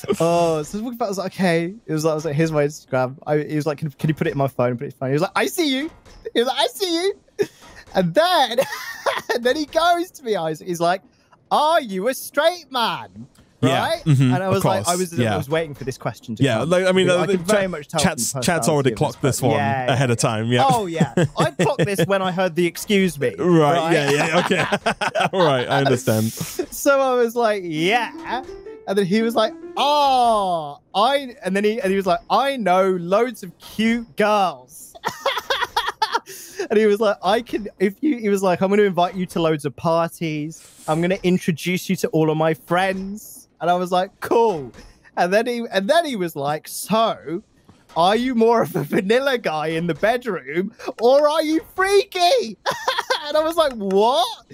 *laughs* Oh, so I was like, okay. It was like, I was like, here's my Instagram. I, he was like, can, can you put it in my phone? Put it in phone. He was like, I see you. He was like, I see you. *laughs* And then, *laughs* and then he goes to me, Isaac. He's like, are you a straight man? Yeah, Right? mhm, and I was like, I was, yeah. I was waiting for this question to yeah, come. like I mean, I uh, could very much tell chat's already clocked this one Yeah, yeah, ahead of time. Yeah. Oh yeah, I clocked this when I heard the excuse me. Right. Yeah. Yeah. Okay. All right. I understand. so I was like, yeah. And then he was like, oh, I, and then he, and he was like, I know loads of cute girls. *laughs* and he was like, I can, if you, he was like, I'm going to invite you to loads of parties. I'm going to introduce you to all of my friends. And I was like, cool. And then he, and then he was like, so are you more of a vanilla guy in the bedroom or are you freaky? *laughs* and I was like, what?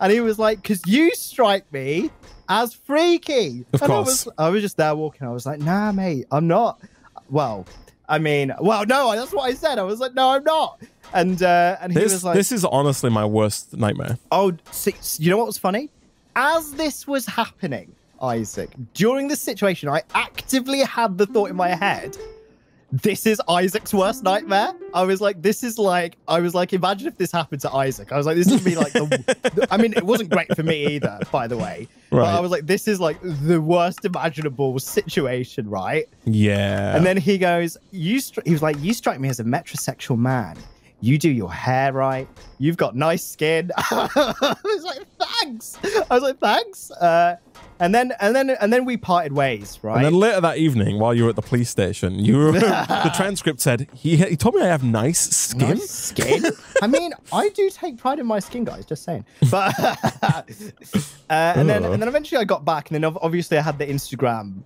And he was like, because you strike me as freaky. Of and I course. was, I was just there walking. I was like, nah, mate, I'm not. Well, I mean, well, no, that's what I said. I was like, no, I'm not. And uh, and he This was like, this is honestly my worst nightmare. Oh, see, you know what was funny? As this was happening, Isaac, during this situation, I actively had the thought in my head, this is Isaac's worst nightmare. I was like, this is like, I was like, imagine if this happened to Isaac. I was like, this would be like the, *laughs* I mean, it wasn't great for me either, by the way. But Right. I was like, this is like the worst imaginable situation, right? Yeah. And then he goes, "You." He was like, "You strike me as a metrosexual man. You do your hair right. You've got nice skin." *laughs* I was like, "Thanks." I was like, "Thanks." Uh, and then, and then, and then we parted ways, right? And then later that evening, while you were at the police station, you were, *laughs* the transcript said he he told me I have nice skin. Nice skin. *laughs* I mean, I do take pride in my skin, guys. Just saying. But uh, and then and then eventually I got back, and then obviously I had the Instagram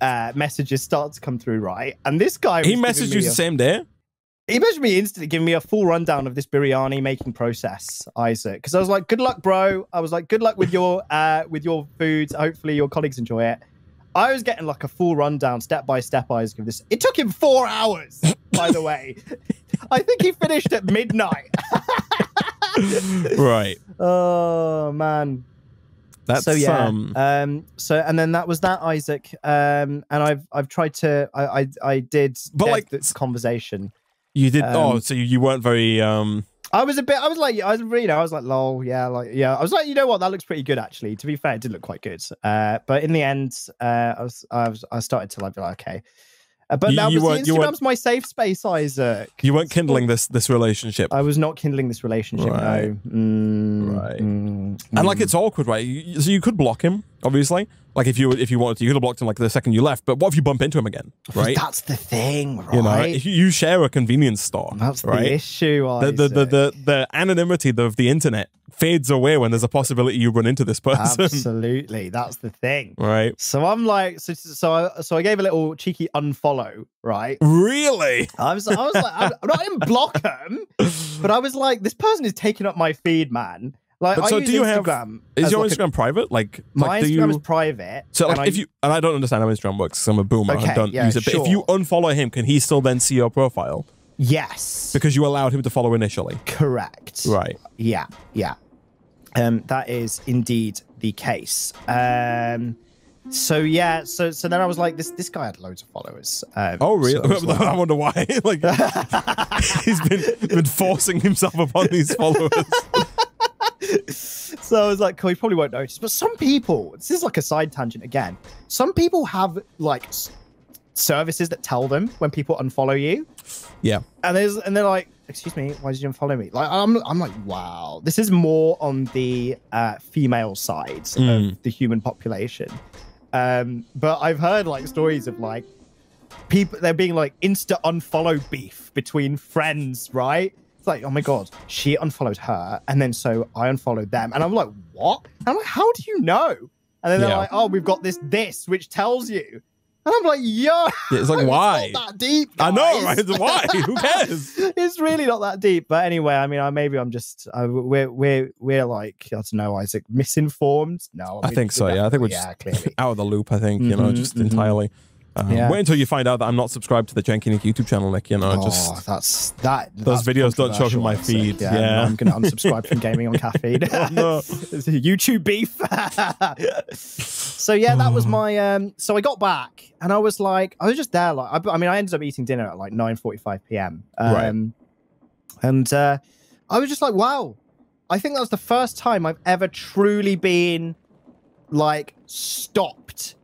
uh, messages start to come through, right? And this guy He messaged you the a- same day. He messaged me instantly, giving me a full rundown of this biryani making process, Isaac. Because I was like, "Good luck, bro." I was like, "Good luck with your *laughs* uh, with your foods. Hopefully, your colleagues enjoy it." I was getting like a full rundown, step by step, Isaac of this. It took him four hours, by the way. *laughs* I think he finished at midnight. *laughs* right. oh man. That's so yeah. um. Um. So and then that was that, Isaac. Um. And I've I've tried to I I, I did But, like, this conversation. You did. um, oh, so you, weren't very um. I was a bit. I was like, I was, you know, I was like, lol, yeah, like, yeah. I was like, you know what, that looks pretty good actually. To be fair, it did look quite good. Uh, but in the end, uh, I was, I was, I started to like, be like okay. Uh, but You- obviously, weren't- you weren't- Instagram's my safe space, Isaac. You weren't kindling this this relationship. I was not kindling this relationship. Right. No. Mm, Right. mm, And like mm. it's awkward, right? You, so you could block him, obviously. Like if you if you wanted to, you could have blocked him like the second you left. But what if you bump into him again, right? That's the thing, right? You know, if you, share a convenience store, That's the right? issue. The, the, the, the, the anonymity of the internet fades away when there's a possibility you run into this person, *laughs* Absolutely, that's the thing. right? So I'm like, so so I, so I gave a little cheeky unfollow, right? Really? I was, I was like, I'm, not I didn't block them, but I was like, this person is taking up my feed, man. Like, But I so do you have- Instagram. Is as your like a- Instagram private? Like, my like Instagram you? is private. so like if I- you and I don't understand how Instagram works because I'm a boomer. Okay, I don't yeah, use it. But if you unfollow him, can he still then see your profile yes, because you allowed him to follow initially? correct. Right. Yeah, yeah. Um, that is indeed the case. Um, so yeah, so so then I was like, this this guy had loads of followers. Um, Oh, really? so I *laughs* like- I wonder why. *laughs* like, *laughs* he's been been forcing himself upon these followers. *laughs* so I was like, cool, you probably won't notice. But some people, this is like a side tangent again. Some people have like services that tell them when people unfollow you, Yeah. and there's and they're like, excuse me, why did you unfollow me? Like I'm I'm like, wow, this is more on the uh, female side Mm. of the human population. Um, but I've heard like stories of like people they're being like insta unfollow beef between friends, right? It's like, oh my god, she unfollowed her, and then so I unfollowed them, and I'm like, what? And I'm like, how do you know? And then they're like, oh, we've got this this which tells you, and I'm like, yo, Yeah, it's like, *laughs* why? not that deep. I know, guys. right? Why? *laughs* Who cares? it's really not that deep. But anyway, I mean, I, maybe I'm just uh, we're we're we're like I don't know, Isaac, misinformed. No, I mean, think so, yeah. I think we're yeah, just clearly. *laughs* out of the loop, I think, you know, Mhm, just mhm. entirely. Um, Yeah. Wait until you find out that I'm not subscribed to the Janky Nick YouTube channel, Nick, you know, oh, just. that's that. Those that's videos don't show up in my feed, Yeah, yeah. I'm gonna unsubscribe from gaming on *laughs* caffeine. Oh, no. *laughs* YouTube beef. *laughs* so yeah, that was my. um So I got back and I was like, I was just there. Like, I, I mean, I ended up eating dinner at like 9:45 p.m. Um, Right. And uh I was just like, wow. I think that was the first time I've ever truly been like stopped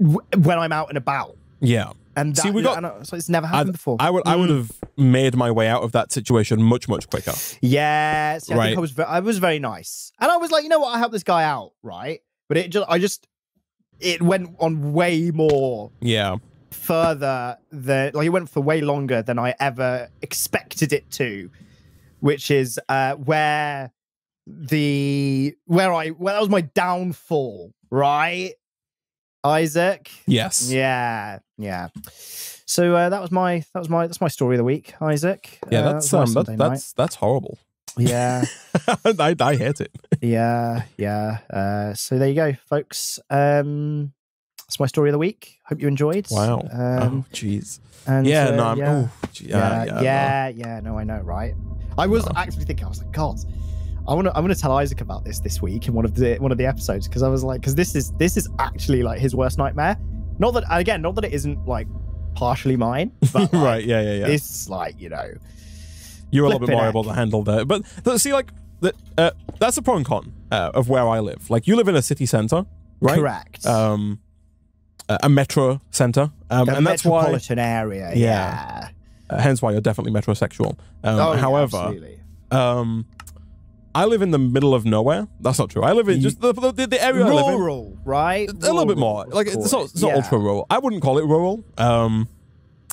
when I'm out and about. Yeah. And that, See, we got and, so it's never happened before. I would I would Mm. have made my way out of that situation much, much quicker. Yeah, see, I Right. think I was ve- I was very nice, and I was like, you know what, I helped this guy out, right? But it just I just it went on way more Yeah. further than like it went for way longer than I ever expected it to, which is uh where the where I where that was my downfall, right? Isaac. Yes. Yeah, yeah. So uh, that was my that was my that's my story of the week, Isaac. Yeah, Uh, that's that um that, night. that's that's horrible. yeah. *laughs* I, I hate it. yeah, yeah. Uh, so there you go, folks. Um, that's my story of the week. Hope you enjoyed. Wow. Um, oh, jeez. and, Yeah, uh, no, I'm. yeah, Oh, gee, yeah, yeah, yeah, yeah, yeah, No, I know, right? I was Oh. actually thinking. I was like, God, I want to. I'm going to tell Isaac about this this week in one of the one of the episodes because I was like, because this is this is actually like his worst nightmare. Not that again, not that it isn't like partially mine, *laughs* but like, right. Yeah, yeah, yeah. It's like you know, You're a little bit more able to handle that. But see, like, the, uh, that's a pro and con uh, of where I live. Like, you live in a city center, right? correct. Um, a metro center, um, and that's why, metropolitan area. Yeah. Yeah. uh, hence why you're definitely metrosexual. Um, Oh, yeah, however, absolutely. I live in the middle of nowhere. That's not true. I live in just the, the, the area I live in. rural, right? A little bit more. Like it's not, it's not ultra rural. I wouldn't call it rural. Um,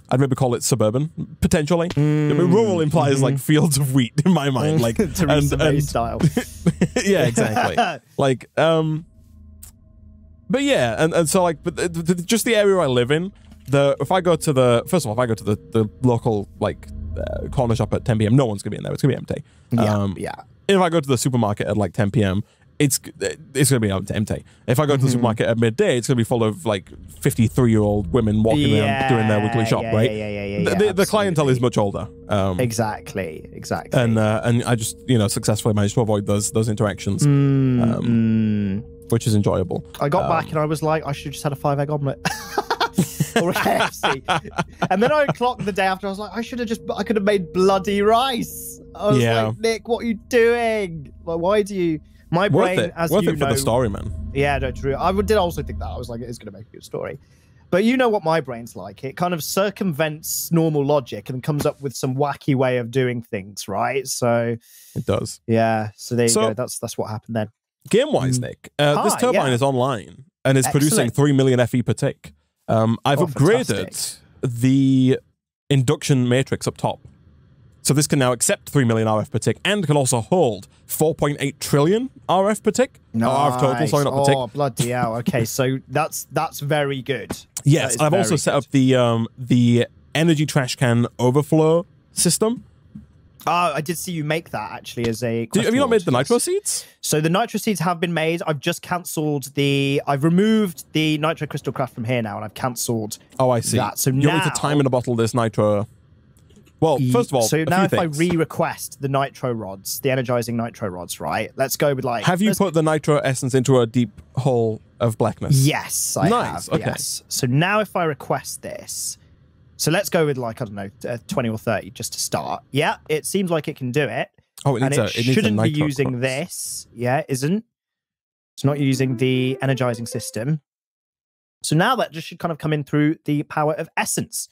I'd maybe call it suburban, potentially. I mean, rural implies like fields of wheat in my mind. Like, *laughs* Mm. Theresa and- and- style. *laughs* yeah, exactly. *laughs* like, um, but yeah, and, and so like, but the, the, just the area I live in. The if I go to the first of all, if I go to the the local like uh, corner shop at 10 p.m., no one's gonna be in there. It's gonna be empty. yeah, Um, yeah. If I go to the supermarket at like 10 p.m., it's it's gonna be empty. If I go to Mm-hmm. the supermarket at midday, it's gonna be full of like 53 year old women walking around doing their weekly shop, yeah, right? Yeah, yeah, yeah, The- yeah, the, the clientele is much older, um, exactly, exactly. and uh, and I just you know successfully managed to avoid those those interactions, Mm, um, mm. which is enjoyable. I got um, back and I was like, I should have just had a five egg omelette. *laughs* or a KFC. and then I clocked the day after. I was like, I should have just, I could have made bloody rice. I was Yeah. like, Nick, what are you doing? Like, why do you? My Worth brain, it, as worth you it for know, the story, man. Yeah, no, true. I did also think that. I was like, it is going to make a good story. But you know what my brain's like. It kind of circumvents normal logic and comes up with some wacky way of doing things, right? So It does. yeah, so there you So- go. That's that's what happened then. Game wise, Mm. Nick, uh, this turbine yeah. is online and is producing 3 million FE per tick. Um, I've Oh, upgraded fantastic. the induction matrix up top. So this can now accept 3 million RF per tick and can also hold 4.8 trillion RF per tick. Or RF total, sorry, not per tick. Oh bloody hell! Okay, so *laughs* that's that's very good. Yes, I've also set good. up the um, the energy trash can overflow system. Oh, I did see you make that actually as a. Do, have you not made the nitro seeds? So the nitro seeds have been made. I've just cancelled the. I've removed the nitro crystal craft from here now, and I've cancelled Oh, I see. that. So you now- to time in a bottle this nitro? Well, first of all, so now if things. I re-request the nitro rods, the energizing nitro rods, right? Let's go with like. have you put the nitro essence into a deep hole of blackness? Yes, I Nice, have. okay. Yes. So now if I request this, so let's go with like I don't know, uh, twenty or thirty just to start. Yeah, it seems like it can do it, Oh, it and needs it a, it shouldn't be using crux. this. Yeah, it isn't. It's not using the energizing system. So now that just should kind of come in through the power of essence.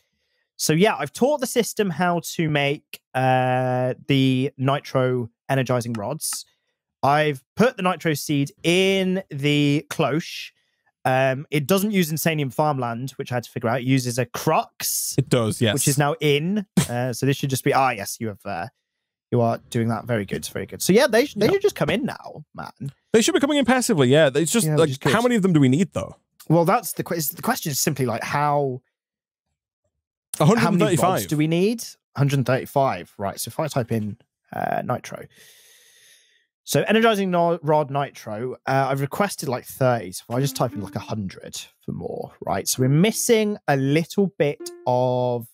So yeah, I've taught the system how to make uh, the nitro energizing rods. I've put the nitro seed in the cloche, Um, it doesn't use Insanium Farmland, which I had to figure out. It uses a Crux, It does, yes. which is now in. Uh, so this should just be ah yes, you have uh, you are doing that very good, very good. So yeah, they they Yeah. should just come in now, man. they should be coming in passively. Yeah, it's just Yeah, like good. how many of them do we need though? Well, that's the question. The question is simply like how how many 135. rods do we need? 135. Right. So if I type in uh, nitro. So energizing rod nitro, uh, I've requested like 30. So if I just type in like 100 for more, right? So we're missing a little bit of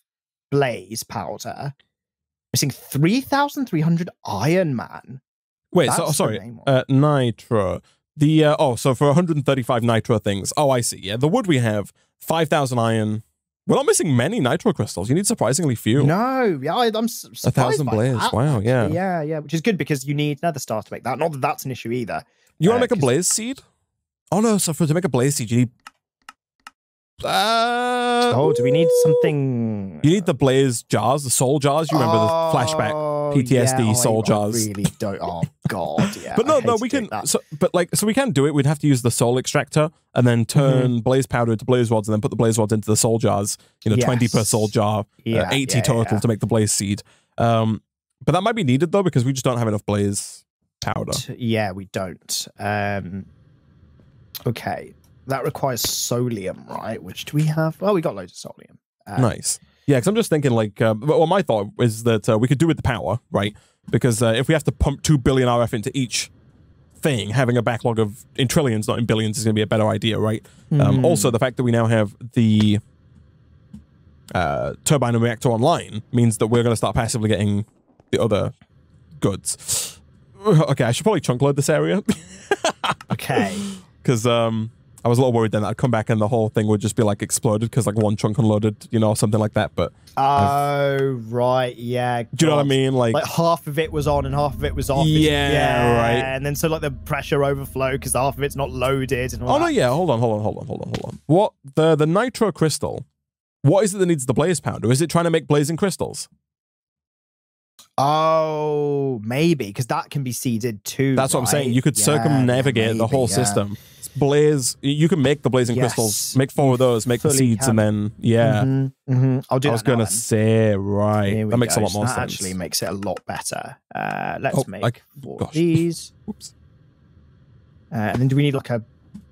blaze powder. Missing 3,300 iron man. Wait, so That's the sorry, uh, nitro. The uh, oh, so for 135 nitro things. Oh, I see. Yeah, the wood we have 5,000 iron. We're not missing many nitro crystals. You need surprisingly few. No, yeah, I, I'm s- surprised thousand by blaze. Wow, yeah. yeah, yeah, which is good because you need another star to make that. Not that that's an issue either. You want Uh, to make a blaze seed? Oh no! So for to make a blaze seed, you need. Uh, Oh, do we need something? You need the blaze jars, the soul jars. You remember the flashback Oh, PTSD yeah, soul I, jars. I really don't. Oh God, yeah. but no, no, we can. So, but like, so we can do it. We'd have to use the soul extractor and then turn Mm-hmm. blaze powder into blaze rods, and then put the blaze rods into the soul jars. You know, twenty per soul jar, Yeah, uh, eighty yeah, total to make the blaze seed. Um, but that might be needed though because we just don't have enough blaze powder. Yeah, we don't. Um, okay, that requires soulium, right? Which do we have? Oh, we got loads of soulium. Uh, Nice. Yeah, because I'm just thinking like, uh, well, my thought is that uh, we could do with the power, right? Because uh, if we have to pump two billion RF into each thing, having a backlog of in trillions, not in billions, is going to be a better idea, right? Um, Hmm. also, the fact that we now have the uh, turbine and reactor online means that we're going to start passively getting the other goods. *sighs* Okay, I should probably chunk load this area *laughs* Okay. *laughs* because um, I was a little worried then that I'd come back and the whole thing would just be like exploded because like one chunk unloaded, you know, something like that. But Oh right, yeah. do you know what I mean? Like, Like half of it was on and half of it was off. Yeah, yeah. right. And then so like the pressure overflow because half of it's not loaded and all oh no, yeah. Hold on, hold on, hold on, hold on, hold on. What the the nitro crystal? What is it that needs the blaze powder? Is it trying to make blazing crystals? Oh, maybe because that can be seeded too. That's what I'm saying. You could Yeah, circumnavigate yeah, the whole yeah. system. Blaze. You can make the blazing Yes, crystals, make four of those, make the seeds, and then yeah. Mhm, mhm. I'll do I was gonna then. say right. That makes go. a lot more that sense. Actually, makes it a lot better. Uh, let's Oh, make like- four gosh. of these, Oops. uh, and then do we need like a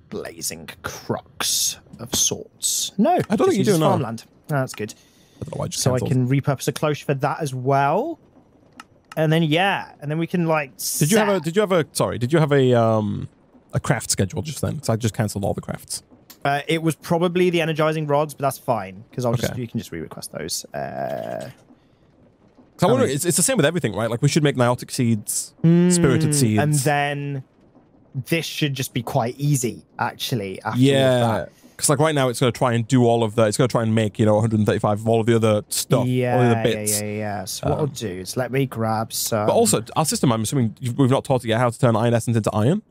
blazing crux of sorts? No, I don't think you do, no. Farmland. Oh, that's good. I don't know why I just So I can repurpose a cloche for that as well. And then yeah, and then we can like. Did you have a? Did you have a? Sorry. Did you have a um a craft schedule just then? Because I just cancelled all the crafts. Uh, it was probably the energizing rods, but that's fine because I'll just you can just re-request those. Uh, So I wonder, it's, it's the same with everything, right? Like we should make niotic seeds, spirited mm, seeds, and then this should just be quite easy actually. After all of yeah. That. Because like right now, it's going to try and do all of the. It's going to try and make you know 135 of all of the other stuff, Yeah, all the yeah, bits. yeah, yeah. So what I'll Um, do is let me grab some. But also, our system. I'm assuming we've not taught it yet how to turn iron essence into iron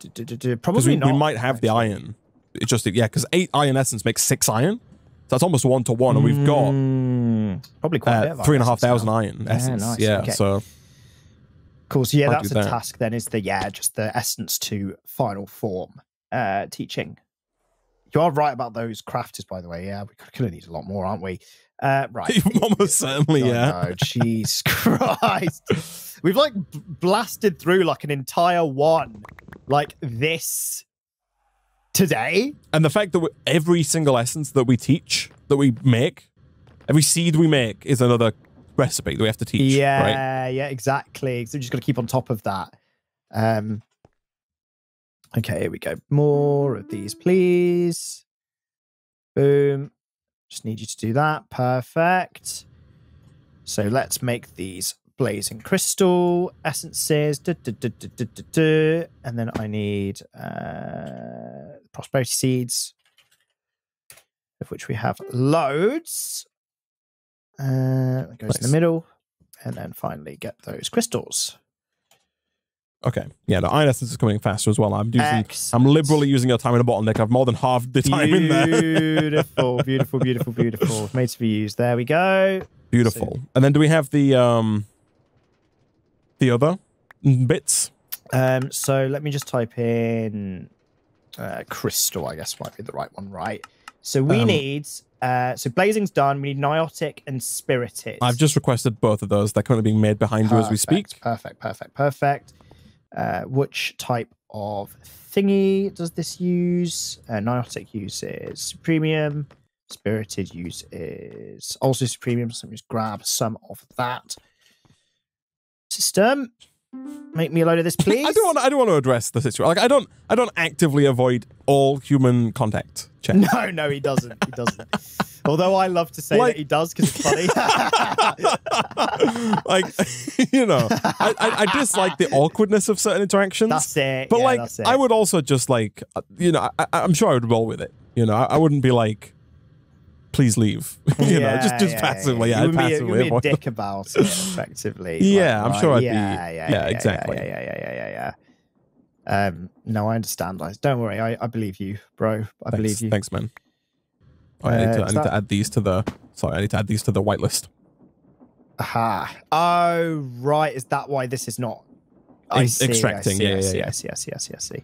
D- d- d- probably we, not. we might have the iron. It's just yeah, because eight iron essence makes six iron. So that's almost one to one, and we've got Mm, probably quite a bit uh, of three and iron essence Yeah, nice, Yeah, okay. so Cool. So yeah, Might that's a that. task. Then is the yeah, just the essence to final form uh, teaching. You are right about those crafters, by the way. Yeah, we could have needed a lot more, aren't we? Uh, right. *laughs* almost certainly, Oh, yeah. no, *laughs* Jesus Christ. We've like blasted through like an entire one like this today. And the fact that every single essence that we teach, that we make, every seed we make is another recipe that we have to teach. Right? yeah, yeah, exactly. So we just got to keep on top of that. Um, okay, here we go. More of these, please. Boom. Just need you to do that. Perfect. So let's make these blazing crystal essences. And then I need uh, prosperity seeds, of which we have loads. Uh, that goes in the middle. And then finally get those crystals. Okay. Yeah, the iron essence is coming faster as well. I'm using. Excellent. I'm liberally using your time in a bottleneck. I've more than half the time in there. Beautiful, *laughs* beautiful, beautiful, beautiful. Made to be used. There we go. Beautiful. And then do we have the um the other bits? Um, so let me just type in uh, crystal, I guess might be the right one, right? So we Um, need uh so blazing's done, we need niotic and spirited. I've just requested both of those. They're currently being made behind you as we speak. Perfect, perfect, perfect. Uh, which type of thingy does this use? Uh, Niotic uses premium. Spirited uses also premium. So let me just grab some of that. System, make me a load of this, please. *laughs* I don't want. I don't want to address the situation. Like I don't. I don't actively avoid all human contact. *laughs* Check. No, no, he doesn't. He doesn't. *laughs* Although I love to say Like- that he does because it's funny. *laughs* like *laughs* you know, I, I, I dislike the awkwardness of certain interactions. that's it. but yeah, like, it. I would also just like, uh, you know, I, I'm sure I would roll with it. You know, I, I wouldn't be like, please leave. you know, just just passively. Yeah, I'd would be, you passively be a avoid them. dick about it, effectively. Yeah, Like, I'm sure I'd be- yeah, yeah, yeah, exactly. Yeah, yeah, yeah, yeah, yeah, yeah. Um, no, I understand. Lies. Don't worry, I, I believe you, bro. I Thanks, believe you. Thanks, man. Oh, I need, Uh, to, I need that- to add these to the. Sorry, I need to add these to the whitelist. Aha. Oh, right. Is that why this is not? I see, I extracting, see, yeah, I yeah, see, yeah. I see, I see, I see, I see.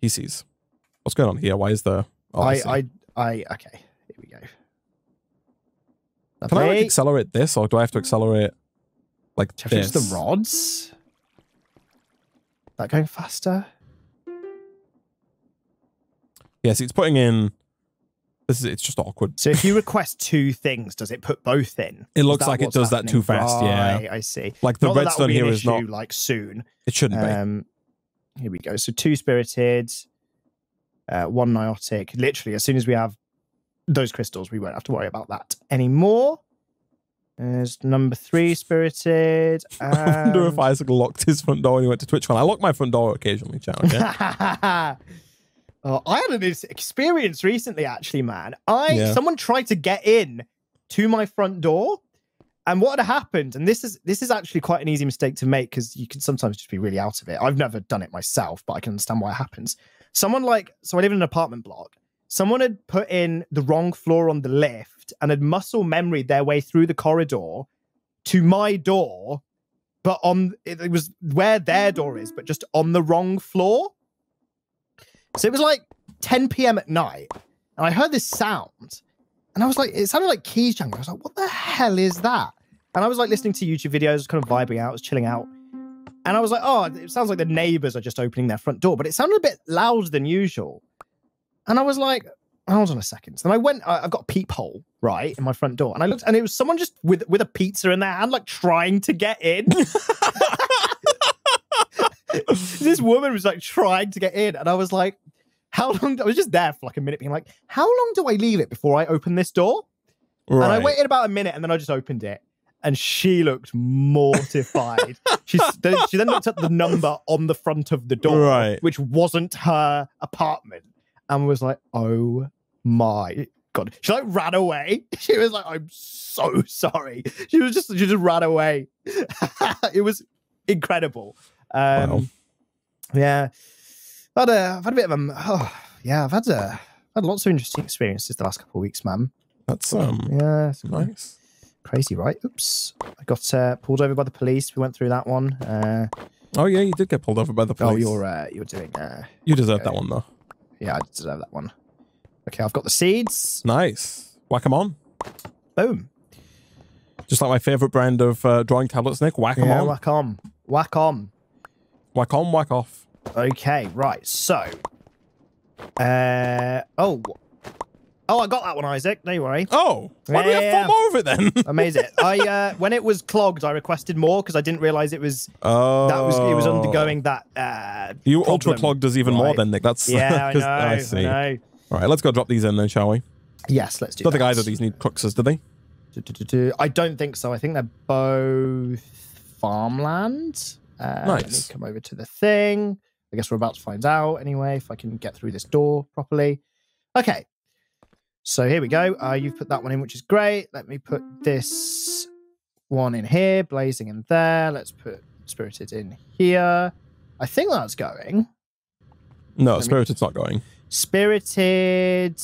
He sees. What's going on here? Why is the? Oh, I, I. I, I. Okay. Here we go. Can I like accelerate this, or do I have to accelerate like Do you have to this? the rods? That going faster? Yes, it's putting in. This is. It's just awkward. So if you request two things, does it put both in? It looks like it does that too happening? fast, yeah. I see. Like the not redstone here is issue, not. like soon. It shouldn't be. Um, here we go. So two spirited, uh, one niotic. Literally, as soon as we have those crystals, we won't have to worry about that anymore. There's number three spirited. *laughs* I wonder if and- Isaac locked his front door when he went to TwitchCon. I lock my front door occasionally, chat. Okay? *laughs* oh, I had an experience recently, actually, man. I Yeah. someone tried to get in to my front door, and what had happened, and this is this is actually quite an easy mistake to make because you can sometimes just be really out of it. I've never done it myself, but I can understand why it happens. Someone like so, I live in an apartment block. Someone had put in the wrong floor on the lift and had muscle memory their way through the corridor to my door, but on it, it was where their door is, but just on the wrong floor. So it was like 10 p.m. at night, and I heard this sound, and I was like, it sounded like keys jangling. I was like, what the hell is that? And I was like listening to YouTube videos, kind of vibing out, I was chilling out. And I was like, oh, it sounds like the neighbors are just opening their front door, but it sounded a bit louder than usual. And I was like, hold on a second. So then I went, I- I've got a peephole, right, in my front door. And I looked, and it was someone just with, with a pizza in their hand, like trying to get in. *laughs* *laughs* this woman was like trying to get in. And I was like, how long? I was just there for like a minute, being like, how long do I leave it before I open this door? right. And I waited about a minute and then I just opened it. And she looked mortified. *laughs* she, then, she then looked at the number on the front of the door, Right. which wasn't her apartment, and was like, oh my God. She like ran away. *laughs* She was like, I'm so sorry. She was just, she just ran away. *laughs* it was incredible. Um, Wow. Yeah. But uh, I've had a bit of a, oh, yeah, I've had, uh, had lots of interesting experiences the last couple of weeks, man. That's um Yeah, it's nice. crazy, right? Oops, I got uh, pulled over by the police. We went through that one. Uh, Oh yeah, you did get pulled over by the police. oh, you're uh, you're doing. Uh, You deserve that one though. yeah, I deserve that one. Okay, I've got the seeds. Nice. Whack 'em on. Boom. Just like my favorite brand of uh, drawing tablets, Nick. Whack 'em Yeah, on. whack on, whack on. Whack on, whack off. Okay, right. So, uh, oh, oh, I got that one, Isaac. Don't you worry. Oh, why do we have Yeah. four more of it then? *laughs* Amazing. I uh, when it was clogged, I requested more because I didn't realize it was oh, that was it was undergoing that. Uh, You problem. ultra clogged us even more right. then, Nick. That's Yeah, *laughs* I know. I I, see. know. All right, let's go drop these in then, shall we? Yes, let's do Don't that. think either of these need cruxes, do they? I don't think so. I think they're both farmland. Uh, Let me Nice. come over to the thing. I guess we're about to find out anyway if I can get through this door properly. Okay. So here we go. Uh, you've put that one in, which is great. Let me put this one in here, blazing in there. Let's put spirited in here. I think that's going. No, me- Spirited's not going. Spirited.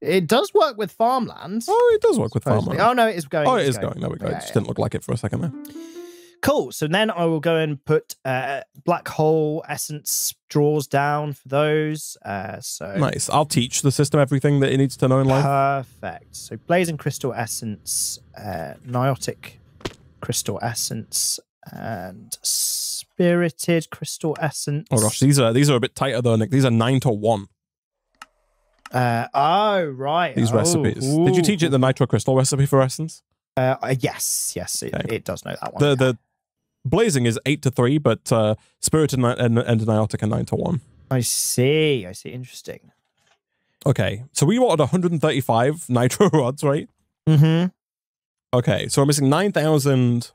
It does work with farmland. Oh, it does work with supposedly. farmland. Oh no, it is going. Oh, it is is going. There we go. Yeah, it just yeah. didn't look like it for a second there. Cool. So then I will go and put uh, black hole essence draws down for those. Uh, so Nice. I'll teach the system everything that it needs to know in life. perfect. So blazing crystal essence, uh, niotic crystal essence, and spirited crystal essence. Oh gosh, these are these are a bit tighter though, Nick. These are nine to one. Uh, oh right. These Oh, recipes. Did you teach it the nitro crystal recipe for essence? Uh, uh, yes, yes, it, Okay. it does know that one. The yeah. the blazing is eight to three, but uh, spirit and, and, and niotic are nine to one. I see. I see. Interesting. Okay, so we wanted 135 *laughs* nitro rods, right? Mm-hmm. Okay, so we're missing 9,000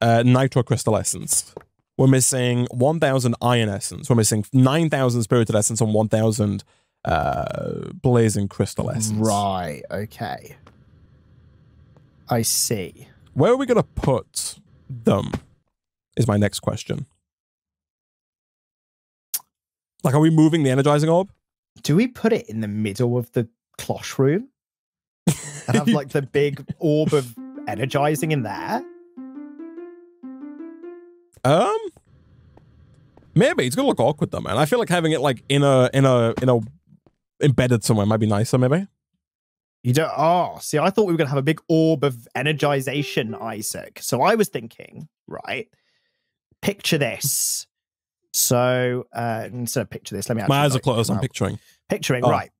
uh, nitro crystal essence. We're missing 1,000 iron essence. We're missing 9,000 spirited essence and 1,000 uh, blazing crystal essence. Right. Okay. I see. Where are we going to put them? Is my next question. Like, are we moving the energizing orb? Do we put it in the middle of the cloche room *laughs* and have like the big orb of energizing in there? Um, maybe it's gonna look awkward though, man. I feel like having it like in a in a in a embedded somewhere might be nicer. Maybe. You don't. Oh, see, I thought we were going to have a big orb of energization, Isaac. So I was thinking, right? Picture this. So uh, instead of picture this, let me. My eyes are closed. I'm picturing. picturing Oh. right.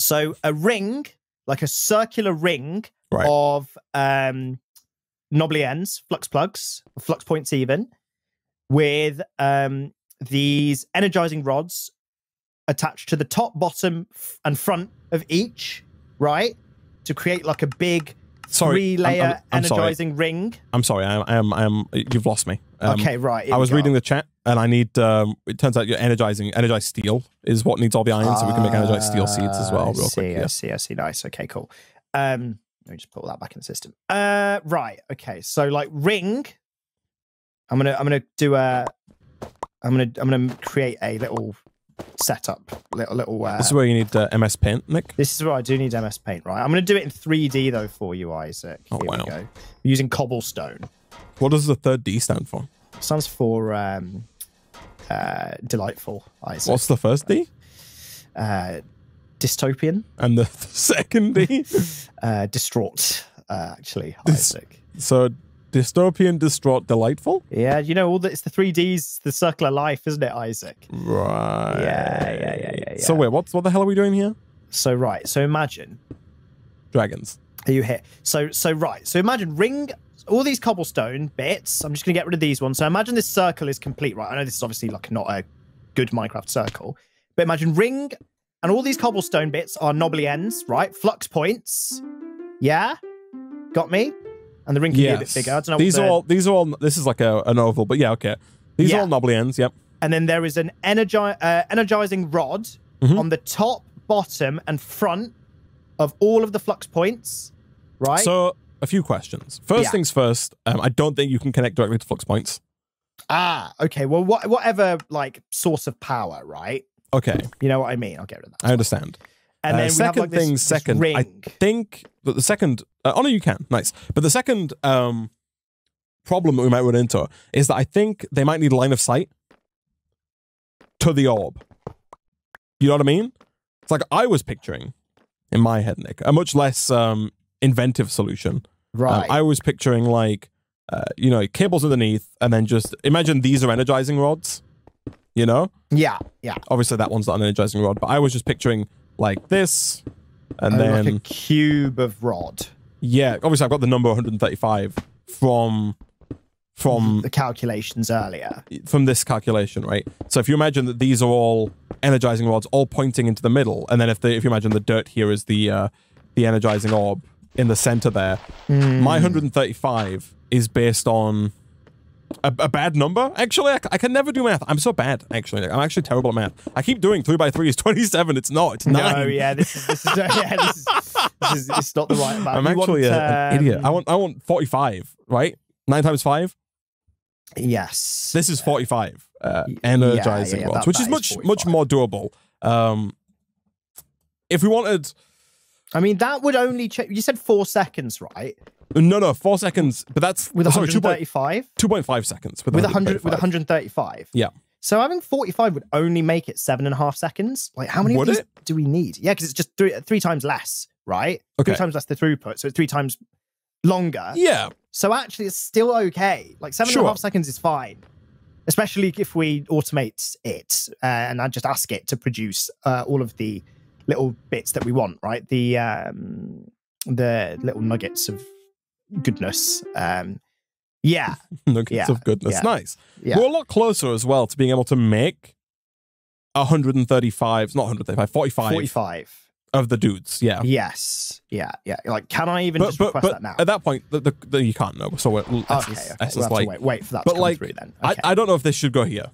So a ring, like a circular ring Right. of um knobbly ends, flux plugs, flux points even, with um these energizing rods attached to the top, bottom, and front of each, right? To create like a big Sorry, three I'm- I'm, I'm sorry. energizing ring. I'm sorry. I am. I am. I am. You've lost me. Um, okay, right. I was reading the chat, and I need. Um, it turns out you're energizing. Energized steel is what needs all the iron, so we can make energized steel seeds as well, Ah, real see, quick. I Yeah. see, I see. Nice. Okay, cool. Um, let me just put all that back in the system. Uh, right. Okay. So like ring. I'm gonna I'm gonna do a. I'm gonna I'm gonna create a little setup, little little. Uh, This is where you need uh, MS Paint, Nick. this is where I do need MS Paint, right? I'm gonna do it in 3D though for you, Isaac. Oh, Here wow. we go. Using cobblestone. What does the third D stand for? Stands for um, uh, delightful, Isaac. What's the first D uh, dystopian? and the *laughs* second D? *laughs* Uh, distraught. Uh, actually, Dis- Isaac. so dystopian, distraught, delightful. Yeah, you know all that. It's the three Ds, the circle of life, isn't it, Isaac? Right. Yeah, yeah, yeah, yeah, So wait, what's what the hell are we doing here? So right. So imagine Dragons. are you here? So so right. So imagine ring all these cobblestone bits. I'm just gonna get rid of these ones. So imagine this circle is complete, right? I know this is obviously like not a good Minecraft circle, but imagine ring and all these cobblestone bits are knobbly ends, right? Flux points. Yeah, got me. And the ring can be a bit bigger. I don't know. These are all. These are all. This is like a an oval, but yeah, okay. These Yeah. are all knobbly ends. Yep. and then there is an energi- uh, energizing rod Mhm. on the top, bottom, and front of all of the flux points. Right? So a few questions. First Yeah. things first. Um, I don't think you can connect directly to flux points. ah, okay. Well, what, whatever like source of power, right? Okay, You know what I mean? I'll get rid of that. I understand. And Uh, then second have like thing, second, ring. I think that the second. Uh, oh no, you can. Nice. But the second um problem that we might run into is that I think they might need line of sight to the orb. You know what I mean? It's like I was picturing in my head, Nick, a much less um inventive solution. Um, right. I was picturing like, uh, you know, cables underneath, and then just imagine these are energizing rods. You know, yeah. Yeah. obviously that one's not an energizing rod, but I was just picturing like this, and Oh, then like a cube of rod. yeah, obviously I've got the number 135 from from The calculations earlier. from this calculation, right? So if you imagine that these are all energizing rods, all pointing into the middle, and then if the if you imagine the dirt here is the uh, the energizing orb in the center there, Hmm. my 135 is based on a, a bad number. Actually, I can never do math. I'm so bad. Actually, I'm actually terrible at math. I keep doing three by three is *laughs* 27. It's not. It's nine. No, yeah, this is this is *laughs* yeah, this is, this is it's not the right amount. I'm You actually want, a- an idiot. I um, want I want 45. Right? Nine times five. Yes. This is 45 uh, energizing yeah, yeah, rods, that- which that is is much much more doable. Um, if we wanted, I mean, that would only check. You said four seconds, right? No, no, four seconds. But that's With oh, sorry, 135? 2.5 seconds. With, with 100 with 135. 135. Yeah. So having 45 would only make it seven and a half seconds. Like how many Would of these it? do we need? Yeah, because it's just three three times less, right? Okay. Three times less the throughput, so it's three times longer. Yeah, So actually, it's still okay. Like seven and a half Sure. seconds is fine, especially if we automate it uh, and I just ask it to produce uh, all of the little bits that we want, right? The um, the little nuggets of goodness. Um, yeah, *laughs* nuggets Yeah, of goodness. yeah. Nice. yeah. We're a lot closer as well to being able to make 135, not 135, 45, Forty-five. of the dudes. Yeah. Yes. Yeah. Yeah. Like, can I even But, just but, request but that now? at that point, the, the, the, you can't know. So we're, okay. okay. we'll have like, to wait, wait for that but like, through then. I, Okay. I don't know if this should go here.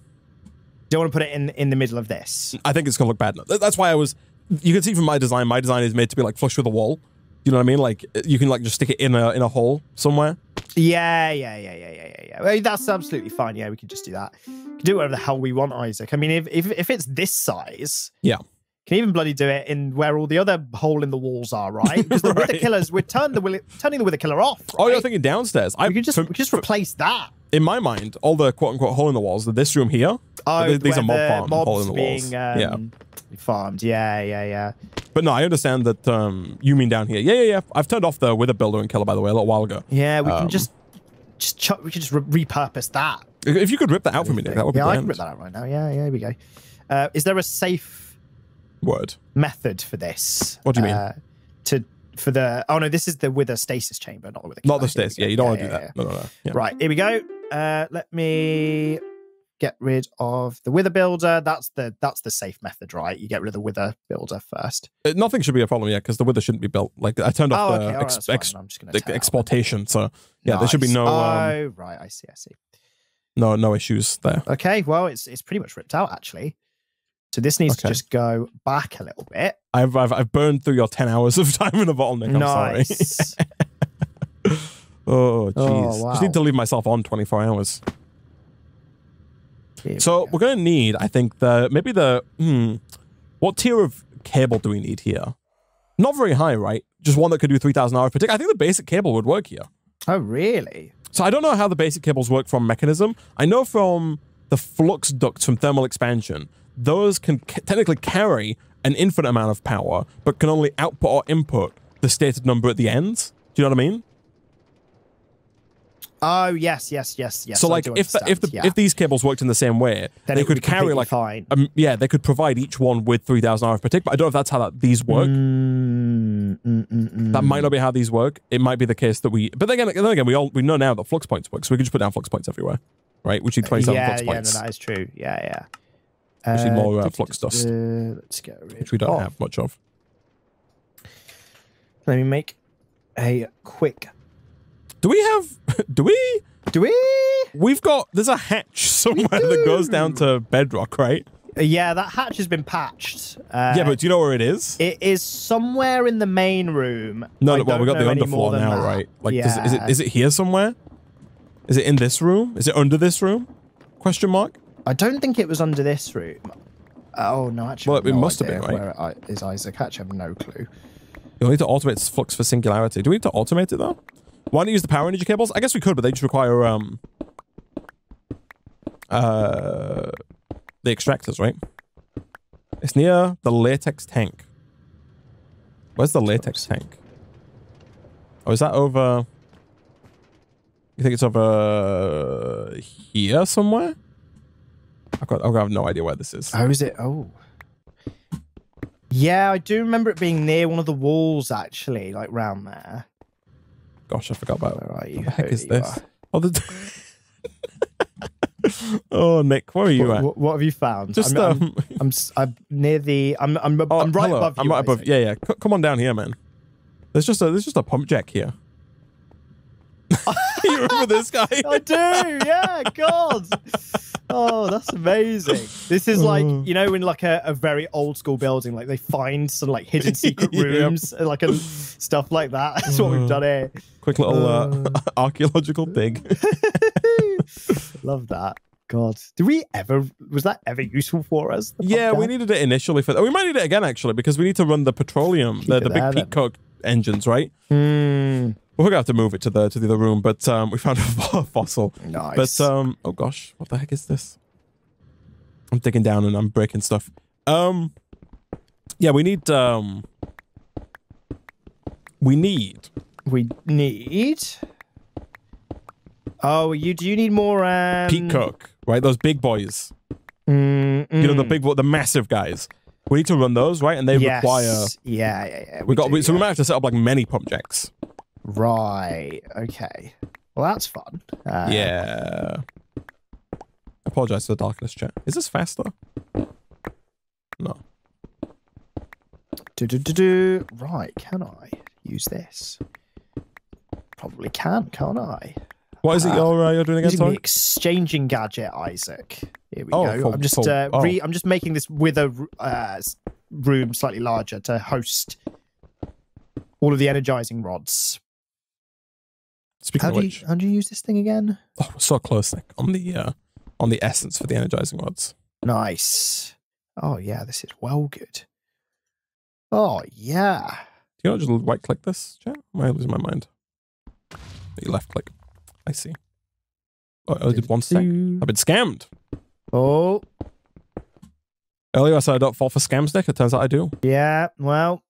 don't want to put it in in the middle of this. I think it's going to look bad. That's why I was, you can see from my design, my design is made to be like flush with the wall. You know what I mean? Like you can like just stick it in a in a hole somewhere. Yeah. Yeah. Yeah. Yeah. Yeah. Yeah. yeah. Well, that's absolutely fine. Yeah, we can just do that. We can do whatever the hell we want, Isaac. I mean, if if, if it's this size, Yeah. can even bloody do it in where all the other hole in the walls are, right? *laughs* Because the wither killers, we're turn the will- turning the wither killer off. Oh, you're thinking downstairs. I we could just for- we could just replace that. in my mind, all the quote unquote hole in the walls. This room here, Oh, th- these are mob the farm hole mobs in the being walls. Yeah. Um, farmed. Yeah, yeah, yeah. but no, I understand that. Um, you mean down here? Yeah, yeah, yeah. I've turned off the wither builder and killer by the way a little while ago. Yeah, we Um, can just just chuck, we could just re- repurpose that. If you could rip that out for me, Nick, that would be yeah, I can rip that out right now. Yeah, yeah, here we go. Uh, is there a safe Word. method for this? What do you mean? Uh, to for the oh no, this is the wither stasis chamber, not the wither. Not the Here we stairs. go. Yeah, you don't want to yeah, do yeah, that. No, no, no. Yeah. yeah. Right, here we go. Uh, let me get rid of the wither builder. That's the that's the safe method, right? You get rid of the wither builder first. Uh, Nothing should be a problem yet because the wither shouldn't be built. Like I turned off Oh, the okay, all right, ex- that's fine. ex- I'm just the exportation. So yeah, there should be Nice. no um, Oh, right. I see. I see. no no issues there. Okay, well, it's it's pretty much ripped out actually. So this needs to just go back a little bit. I've, I've I've burned through your ten hours of *laughs* time in the bottleneck. I'm sorry. nice. *laughs* Oh jeez. Oh, Just wow. need to leave myself on 24 hours. So we're gonna need, I think, the maybe the hmm, what tier of cable do we need here? Not very high, right? Just one that could do 3,000 hours per tick. I think the basic cable would work here. oh really? So I don't know how the basic cables work from Mekanism. I know from the flux ducts from thermal expansion, those can ca- technically carry an infinite amount of power, but can only output or input the stated number at the end. Do you know what I mean? Oh yes, yes, yes, yes. so like if the, if the yeah. if these cables worked in the same way, Then they could carry like fine. um, yeah, they could provide each one with 3,000 RF per tick, but I don't know if that's how that, these work. Mm, mm, mm, mm. That might not be how these work. It might be the case that we, but then again, then again, we all we know now that flux points work, so we can just put down flux points everywhere, right? Which need 27 yeah, flux yeah, no, points, that is true. Yeah, yeah. Which need more, uh, flux dust. Let's get rid. which we don't have much of. Let me make a quick. Do we have? *laughs* Do we? Do we? We've got. There's a hatch *laughs* somewhere that goes down to bedrock, right? Uh, Yeah, that hatch has been patched. Uh, yeah, but do you know where it is? It is somewhere in the main room. No, no well, we got the know any more underfloor now, that. right? Like, does, is it Yeah. is it here somewhere? Is it in this room? Is it under this room? Question mark. I don't think it was under this room. Oh no, actually, Well, it no must have been, right? Where I- is Isaac? Actually, I have no clue. You'll need to automate flux for singularity. Do we need to automate it though? Why don't you use the power energy cables? I guess we could, but they just require um uh the extractors, right? It's near the latex tank. Where's the latex tank? Oh, is that over? You think it's over here somewhere? I've got, I've got no idea where this is. Oh, is it? Oh, yeah, I do remember it being near one of the walls, actually, like round there. Gosh, I forgot about it. Where are you? What the heck is this? Oh, the... *laughs* oh, Nick, where are you What, at? what, have you found? Just I'm, I'm, um, I'm, s- I'm near the. I'm. I'm, oh, I'm right hello. above you. I'm right above. Yeah, yeah. C- come on down here, man. There's just a there's just a pump jack here. *laughs* you remember this guy? *laughs* I do. Yeah. God. Oh, that's amazing. This is like Oh. you know in like a, a very old school building, like they find some like hidden secret *laughs* rooms, and like a stuff like that. *laughs* That's what we've done here. Quick little uh, Uh. *laughs* archaeological dig. Love that. god. Did we ever was that ever useful for us? the Yeah, we needed it initially for. We might need it again actually because we need to run the petroleum, the, it the big there, peak then. coke engines, right? Hmm. We're gonna have to move it to the to the other room, but um, we found a *laughs* fossil. nice. But um, oh gosh, what the heck is this? I'm digging down and I'm breaking stuff. Um, yeah, we need um, we need we need Oh, you do you need more um peak coke, right? Those big boys, mm, you know, the mm. big, the massive guys. We need to run those, right? And they Yes. require. Yeah, yeah, yeah. We got, do, we, so we might have to set up like many pump jacks. Right. Okay. Well, that's fun. Uh, yeah. Apologize for the darkness, chat. Is this faster? No. Do, do, do, do. Right. Can I use this? Probably can, can't I? What is it Ah. you're uh, you're doing again? Sorry. exchanging gadget, Isaac. Here we Oh, go. I'm just uh, Oh. I'm just making this with a uh, room slightly larger to host all of the energizing rods. Speaking How of do you how do you use this thing again? oh, we're so close, Nick, on the uh, on the essence for the energizing rods. Nice. Oh yeah, this is well good. Oh yeah. Do you not just right click this, chat? Am I losing my mind? You left click. I see. Oh, I did one stack. I've been scammed. Oh Earlier I said I don't fall for scams, Nick. It turns out I do. yeah. Well,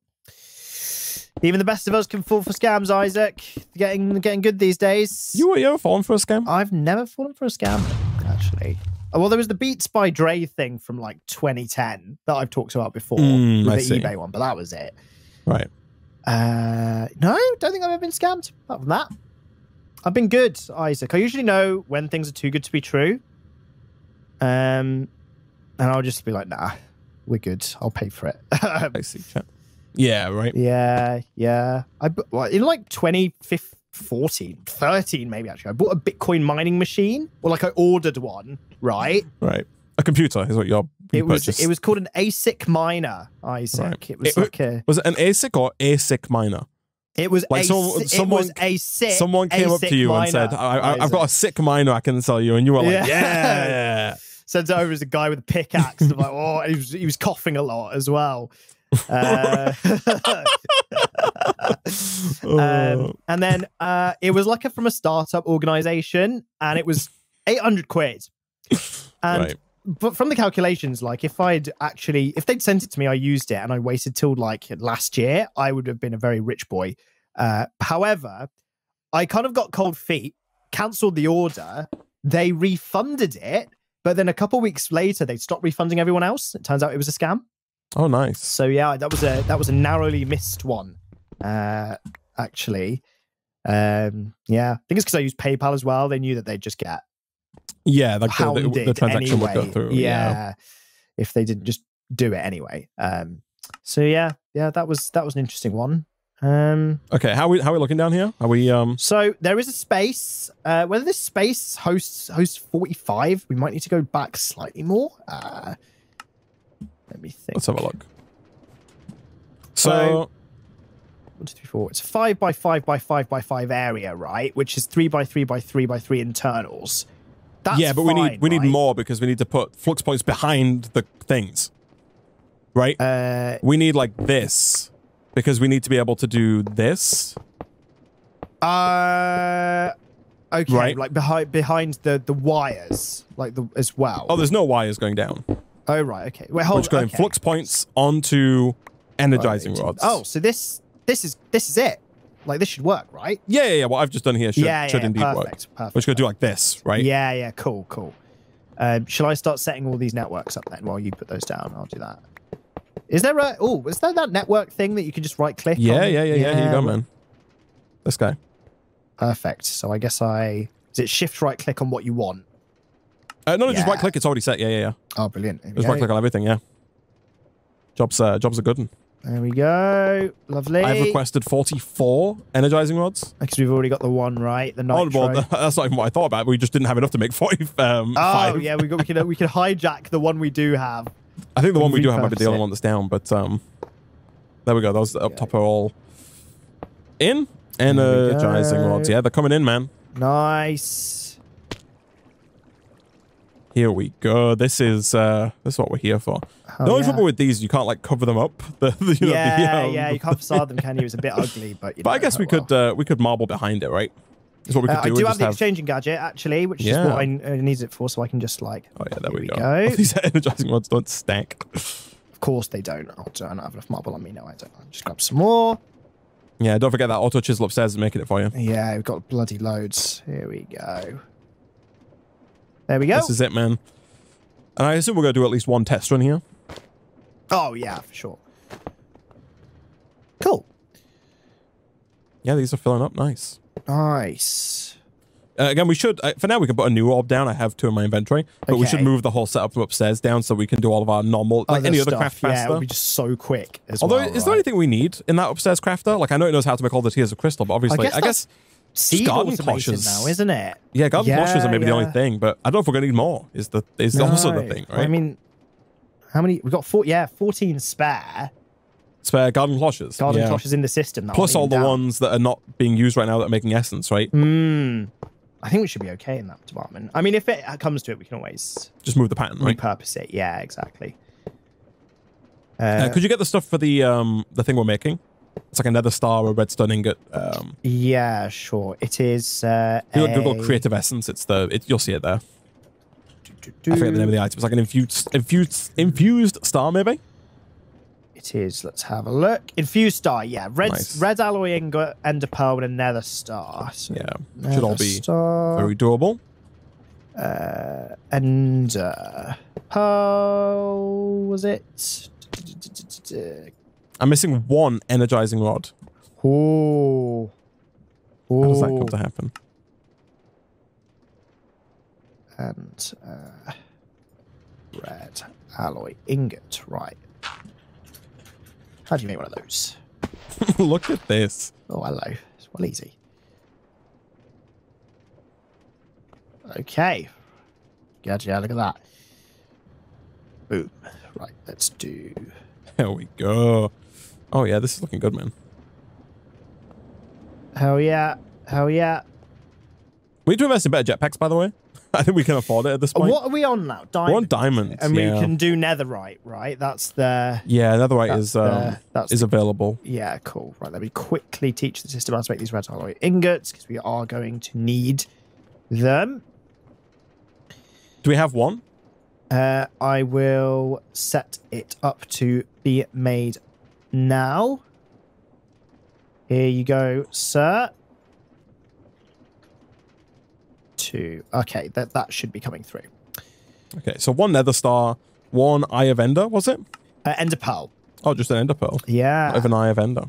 even the best of us can fall for scams, Isaac. Getting getting good these days. You were you ever fallen for a scam? I've never fallen for a scam, actually. Oh, well, there was the Beats by Dre thing from like 2010 that I've talked about before Mm, the see. eBay one, but that was it. Right. Uh, no, don't think I've ever been scammed. Apart from that, I've been good, Isaac. I usually know when things are too good to be true. Um, and I'll just be like, nah, we're good. I'll pay for it. *laughs* I see, chat. Yeah, right. yeah, yeah. I well, in like 2014, 13 maybe actually. I bought a Bitcoin mining machine, or like I ordered one, right? Right. A computer is what you're. You It was purchased. it was called an ASIC miner, Isaac. Right. It was It- like a Was it an ASIC or ASIC miner? it was Like a, someone- someone- a sick Someone came up to you and said, I, I, "I've got a sick miner I can sell you," and you were like, Yeah. "Yeah." *laughs* sends it over as a guy with a pickaxe. I'm *laughs* like, oh, he was he was coughing a lot as well. Uh, *laughs* um, and then uh, it was like a from a startup organization, and it was 800 quid. And right. but from the calculations, like if I'd actually, if they'd sent it to me, I used it, and I waited till like last year, I would have been a very rich boy. Uh, however, I kind of got cold feet, cancelled the order. They refunded it, but then a couple weeks later, they stopped refunding everyone else. It turns out it was a scam. Oh, nice. So yeah, that was a that was a narrowly missed one. Uh, actually, um, yeah, I think it's because I used PayPal as well. They knew that they'd just get Yeah, like the, the, the transaction anyway. would go through. Yeah, if they didn't just do it anyway. Um, so yeah, yeah, that was that was an interesting one. Um, Okay, how we how we looking down here? Are we um? so there is a space. Uh, whether this space hosts hosts forty five, we might need to go back slightly more. Uh, let me think. Let's have a look. So- So One, two, three, four. It's five by five by five by five area, right? Which is three by three by three by three internals. That's yeah, but we need fine, we need more because we need to put flux points behind the things, right? Uh, we need like this because we need to be able to do this. uh, okay, Right. like behind behind the the wires, like the as well. Oh, there's no wires going down. Oh, right, okay. Wait, We're hold just going okay. flux points onto energizing Right. rods. Oh, so this this is this is it. Like this should work, right? yeah, yeah, yeah. What I've just done here should, yeah, should yeah, indeed perfect, work. Perfect. We're just gonna do like this, right? Yeah, yeah, cool, cool. Um, shall I start setting all these networks up then while you put those down? I'll do that. Is there a oh, is there that network thing that you can just right click? Yeah, on? yeah, yeah, yeah. Here you go, man. This guy. Perfect. So I guess I is it shift right click on what you want? Uh, no, no, just right click. It's already set. Yeah, yeah, yeah. Oh, brilliant. There Just right click on everything. Yeah. Jobs, uh, jobs are good. There we go. Lovely. I've requested 44 energizing rods. because we've already got the one right. The Oh, nitro. well, *laughs* that's not even what I thought about. We just didn't have enough to make 40. Um, oh five. yeah, we got we can we can hijack the one we do have. I think the one we do have might be the only one that's down, but um, there we go. Those up top are all in. Energizing rods. Yeah, they're coming in, man. Nice. Here we go. This is uh this is what we're here for. Oh, the only yeah. trouble with these, you can't like cover them up. *laughs* The, the, you know, yeah, the, um, yeah, you can't facade them, can you? It's a bit ugly, but you But I guess oh we could well. uh, we could marble behind it, right? Is what we could Uh, do. I do have the exchanging gadget actually, which is what I, I need it for, so I can just like. Oh yeah, there Here we, go. go. *laughs* These energizing rods don't stack. Of course they don't. Oh, I don't have enough marble on me. No, I don't. I'll just grab some more. Yeah, don't forget that auto chisel upstairs is making it for you. Yeah, we've got bloody loads. Here we go. There we go. This is it, man. And I assume we're gonna do at least one test run here. Oh yeah, for sure. Cool. Yeah, these are filling up nice. Nice. Uh, again, we should, uh, for now, we can put a new orb down. I have two in my inventory, but we should move the whole setup from upstairs down so we can do all of our normal, like Other any other stuff, craft Yeah, faster. it'll be just so quick as Although, well. is there anything we need in that upstairs crafter? Like, I know it knows how to make all the tiers of crystal, but obviously, I guess guess, Seed garden automated cloches. now, isn't it? yeah, garden Yeah, cloches are maybe the only thing, but I don't know if we're gonna need more. Is the is also the thing, right? I mean, how many? We've got four. Yeah, fourteen spare spare garden cloches, garden yeah. cloches in the system. that plus all the down. ones that are not being used right now that are making essence, right? Hmm. I think we should be okay in that department. I mean, if it comes to it, we can always Just move the pattern, right? repurpose it. Yeah, exactly. Uh, Uh, could you get the stuff for the um the thing we're making? It's like another star, or a redstone ingot. Um, yeah, sure. It is. Uh, you Google creative essence. It's the it, you'll see it there. do- I forget the name of the item. It's like an infused infused infused star, maybe. It is. Let's have a look. Infused star. Yeah, red Nice. red alloy ingot, ender pearl, and a nether star. So Yeah, should all be star, very doable. uh, ender pearl. Was it? I'm missing one energizing rod. Oh. How does that come to happen? and uh, red alloy ingot. Right. How do you make one of those? *laughs* Look at this. Oh, hello. It's well easy. Okay. Gotcha. Yeah, look at that. Boom. Right. Let's do. There we go. Oh yeah, this is looking good, man. Hell yeah. Hell yeah. We need to invest in better jetpacks, by the way. *laughs* I think we can afford it at this point. What are we on now? Diamond. We're on diamonds. And yeah. we can do netherite, right? That's the. Yeah, netherite is um, the- that's is available. Yeah, cool. Right, let me quickly teach the system how to make these red alloy ingots because we are going to need them. Do we have one? Uh, I will set it up to be made now. Here you go, sir. Two. Okay, that that should be coming through. Okay, so one nether star, one eye of ender, was it? Uh, Ender pearl. Oh, just an ender pearl. Yeah. Not an eye of ender.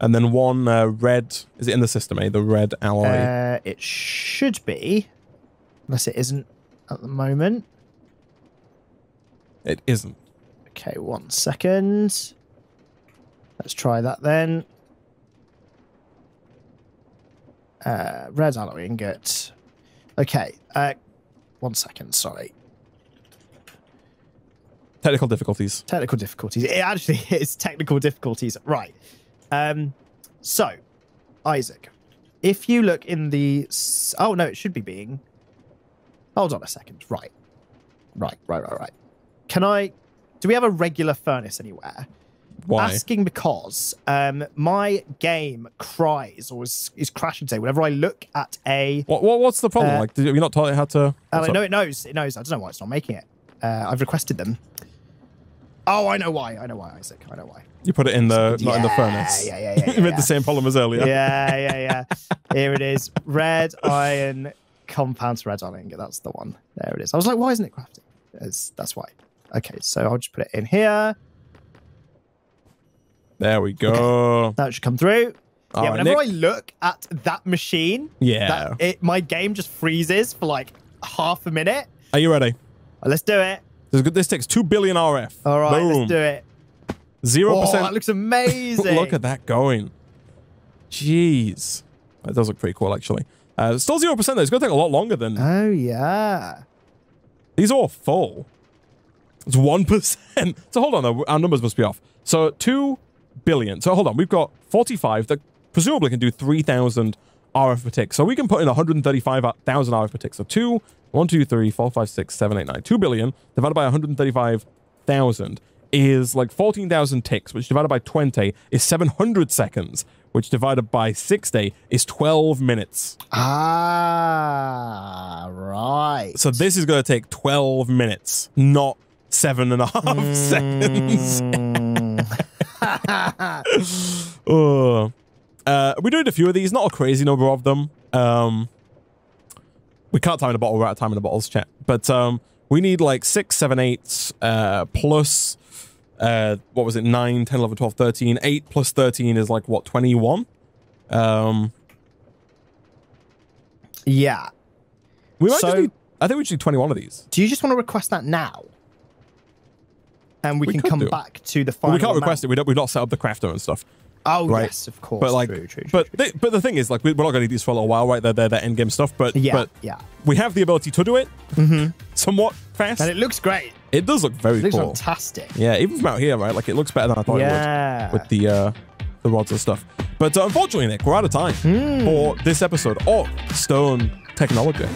And then one uh, red. Is it in the system, eh? The red alloy. Uh, it should be, unless it isn't at the moment. it isn't. Okay, one second. Let's try that then. Uh, red alloy ingot. Okay, uh, one second, sorry. Technical difficulties. Technical difficulties. It actually *laughs* is technical difficulties. Right. Um, so, Isaac, if you look in the. Oh, no, it should be being. Hold on a second. Right. Right, right, right, right. Can I. Do we have a regular furnace anywhere? Why? Asking because um, my game cries or is, is crashing today whenever I look at a. What, what What's the problem? Uh, like, did, you not taught it how to? I what's it knows. It knows. I don't know why it's not making it. Uh, I've requested them. Oh, I know why. I know why, Isaac. I know why. You put it in the not in the furnace. yeah, yeah, yeah, *laughs* you made the same problem as earlier. Yeah, yeah, yeah. Here it is. Red iron compound red iron. That's the one. There it is. I was like, why isn't it crafting? It's, that's why. Okay, so I'll just put it in here. There we go. That should come through. All yeah, right, whenever Nick. I look at that machine, Yeah. that, it, my game just freezes for like half a minute. Are you ready? Let's do it. This, this takes two billion RF. All right, Boom. let's do it. Zero Oh, that percent. looks amazing. *laughs* Look at that going. Jeez, that does look pretty cool actually. Uh, still zero percent though. It's gonna take a lot longer than Oh yeah. these. Are all full. It's one percent. *laughs* So hold on though. Our numbers must be off. So two billion. So hold on. We've got forty-five that presumably can do three thousand RF per tick. So we can put in 135,000 RF per tick. So 2, 1, 2, 3, 4, 5, 6, 7, 8, 9. 2 billion divided by 135,000 is like 14,000 ticks, which divided by 20 is 700 seconds, which divided by 60 is 12 minutes. Ah, right. So this is going to take 12 minutes, not seven and a half *laughs* seconds. *laughs* uh, uh, we doing a few of these, not a crazy number of them. Um, we can't time in a bottle, we're out of time in the bottles, chat. But um, we need like six, seven, eight, uh, plus, uh, what was it, 9, 10, 11, 12, 13. 8 plus 13 is like, what, 21? Um, yeah. we might So- just do, I think we should do 21 of these. Do you just want to request that now? And we, We can come do. back to the final. we can't request it. We don't, we've not set up the crafter and stuff. Oh right? yes, of course. but like, true, true, true, but but the thing is, like, we, we're not going to need these for a little while, right? They're they're, they're end game stuff, but yeah, but yeah. we have the ability to do it somewhat fast. And It, looks great. It does look very It looks cool. fantastic. Yeah, even from out here, right? Like, it looks better than I thought Yeah. it would with the uh, the rods and stuff. But uh, unfortunately, Nick, we're out of time Hmm. for this episode of Stone Technology.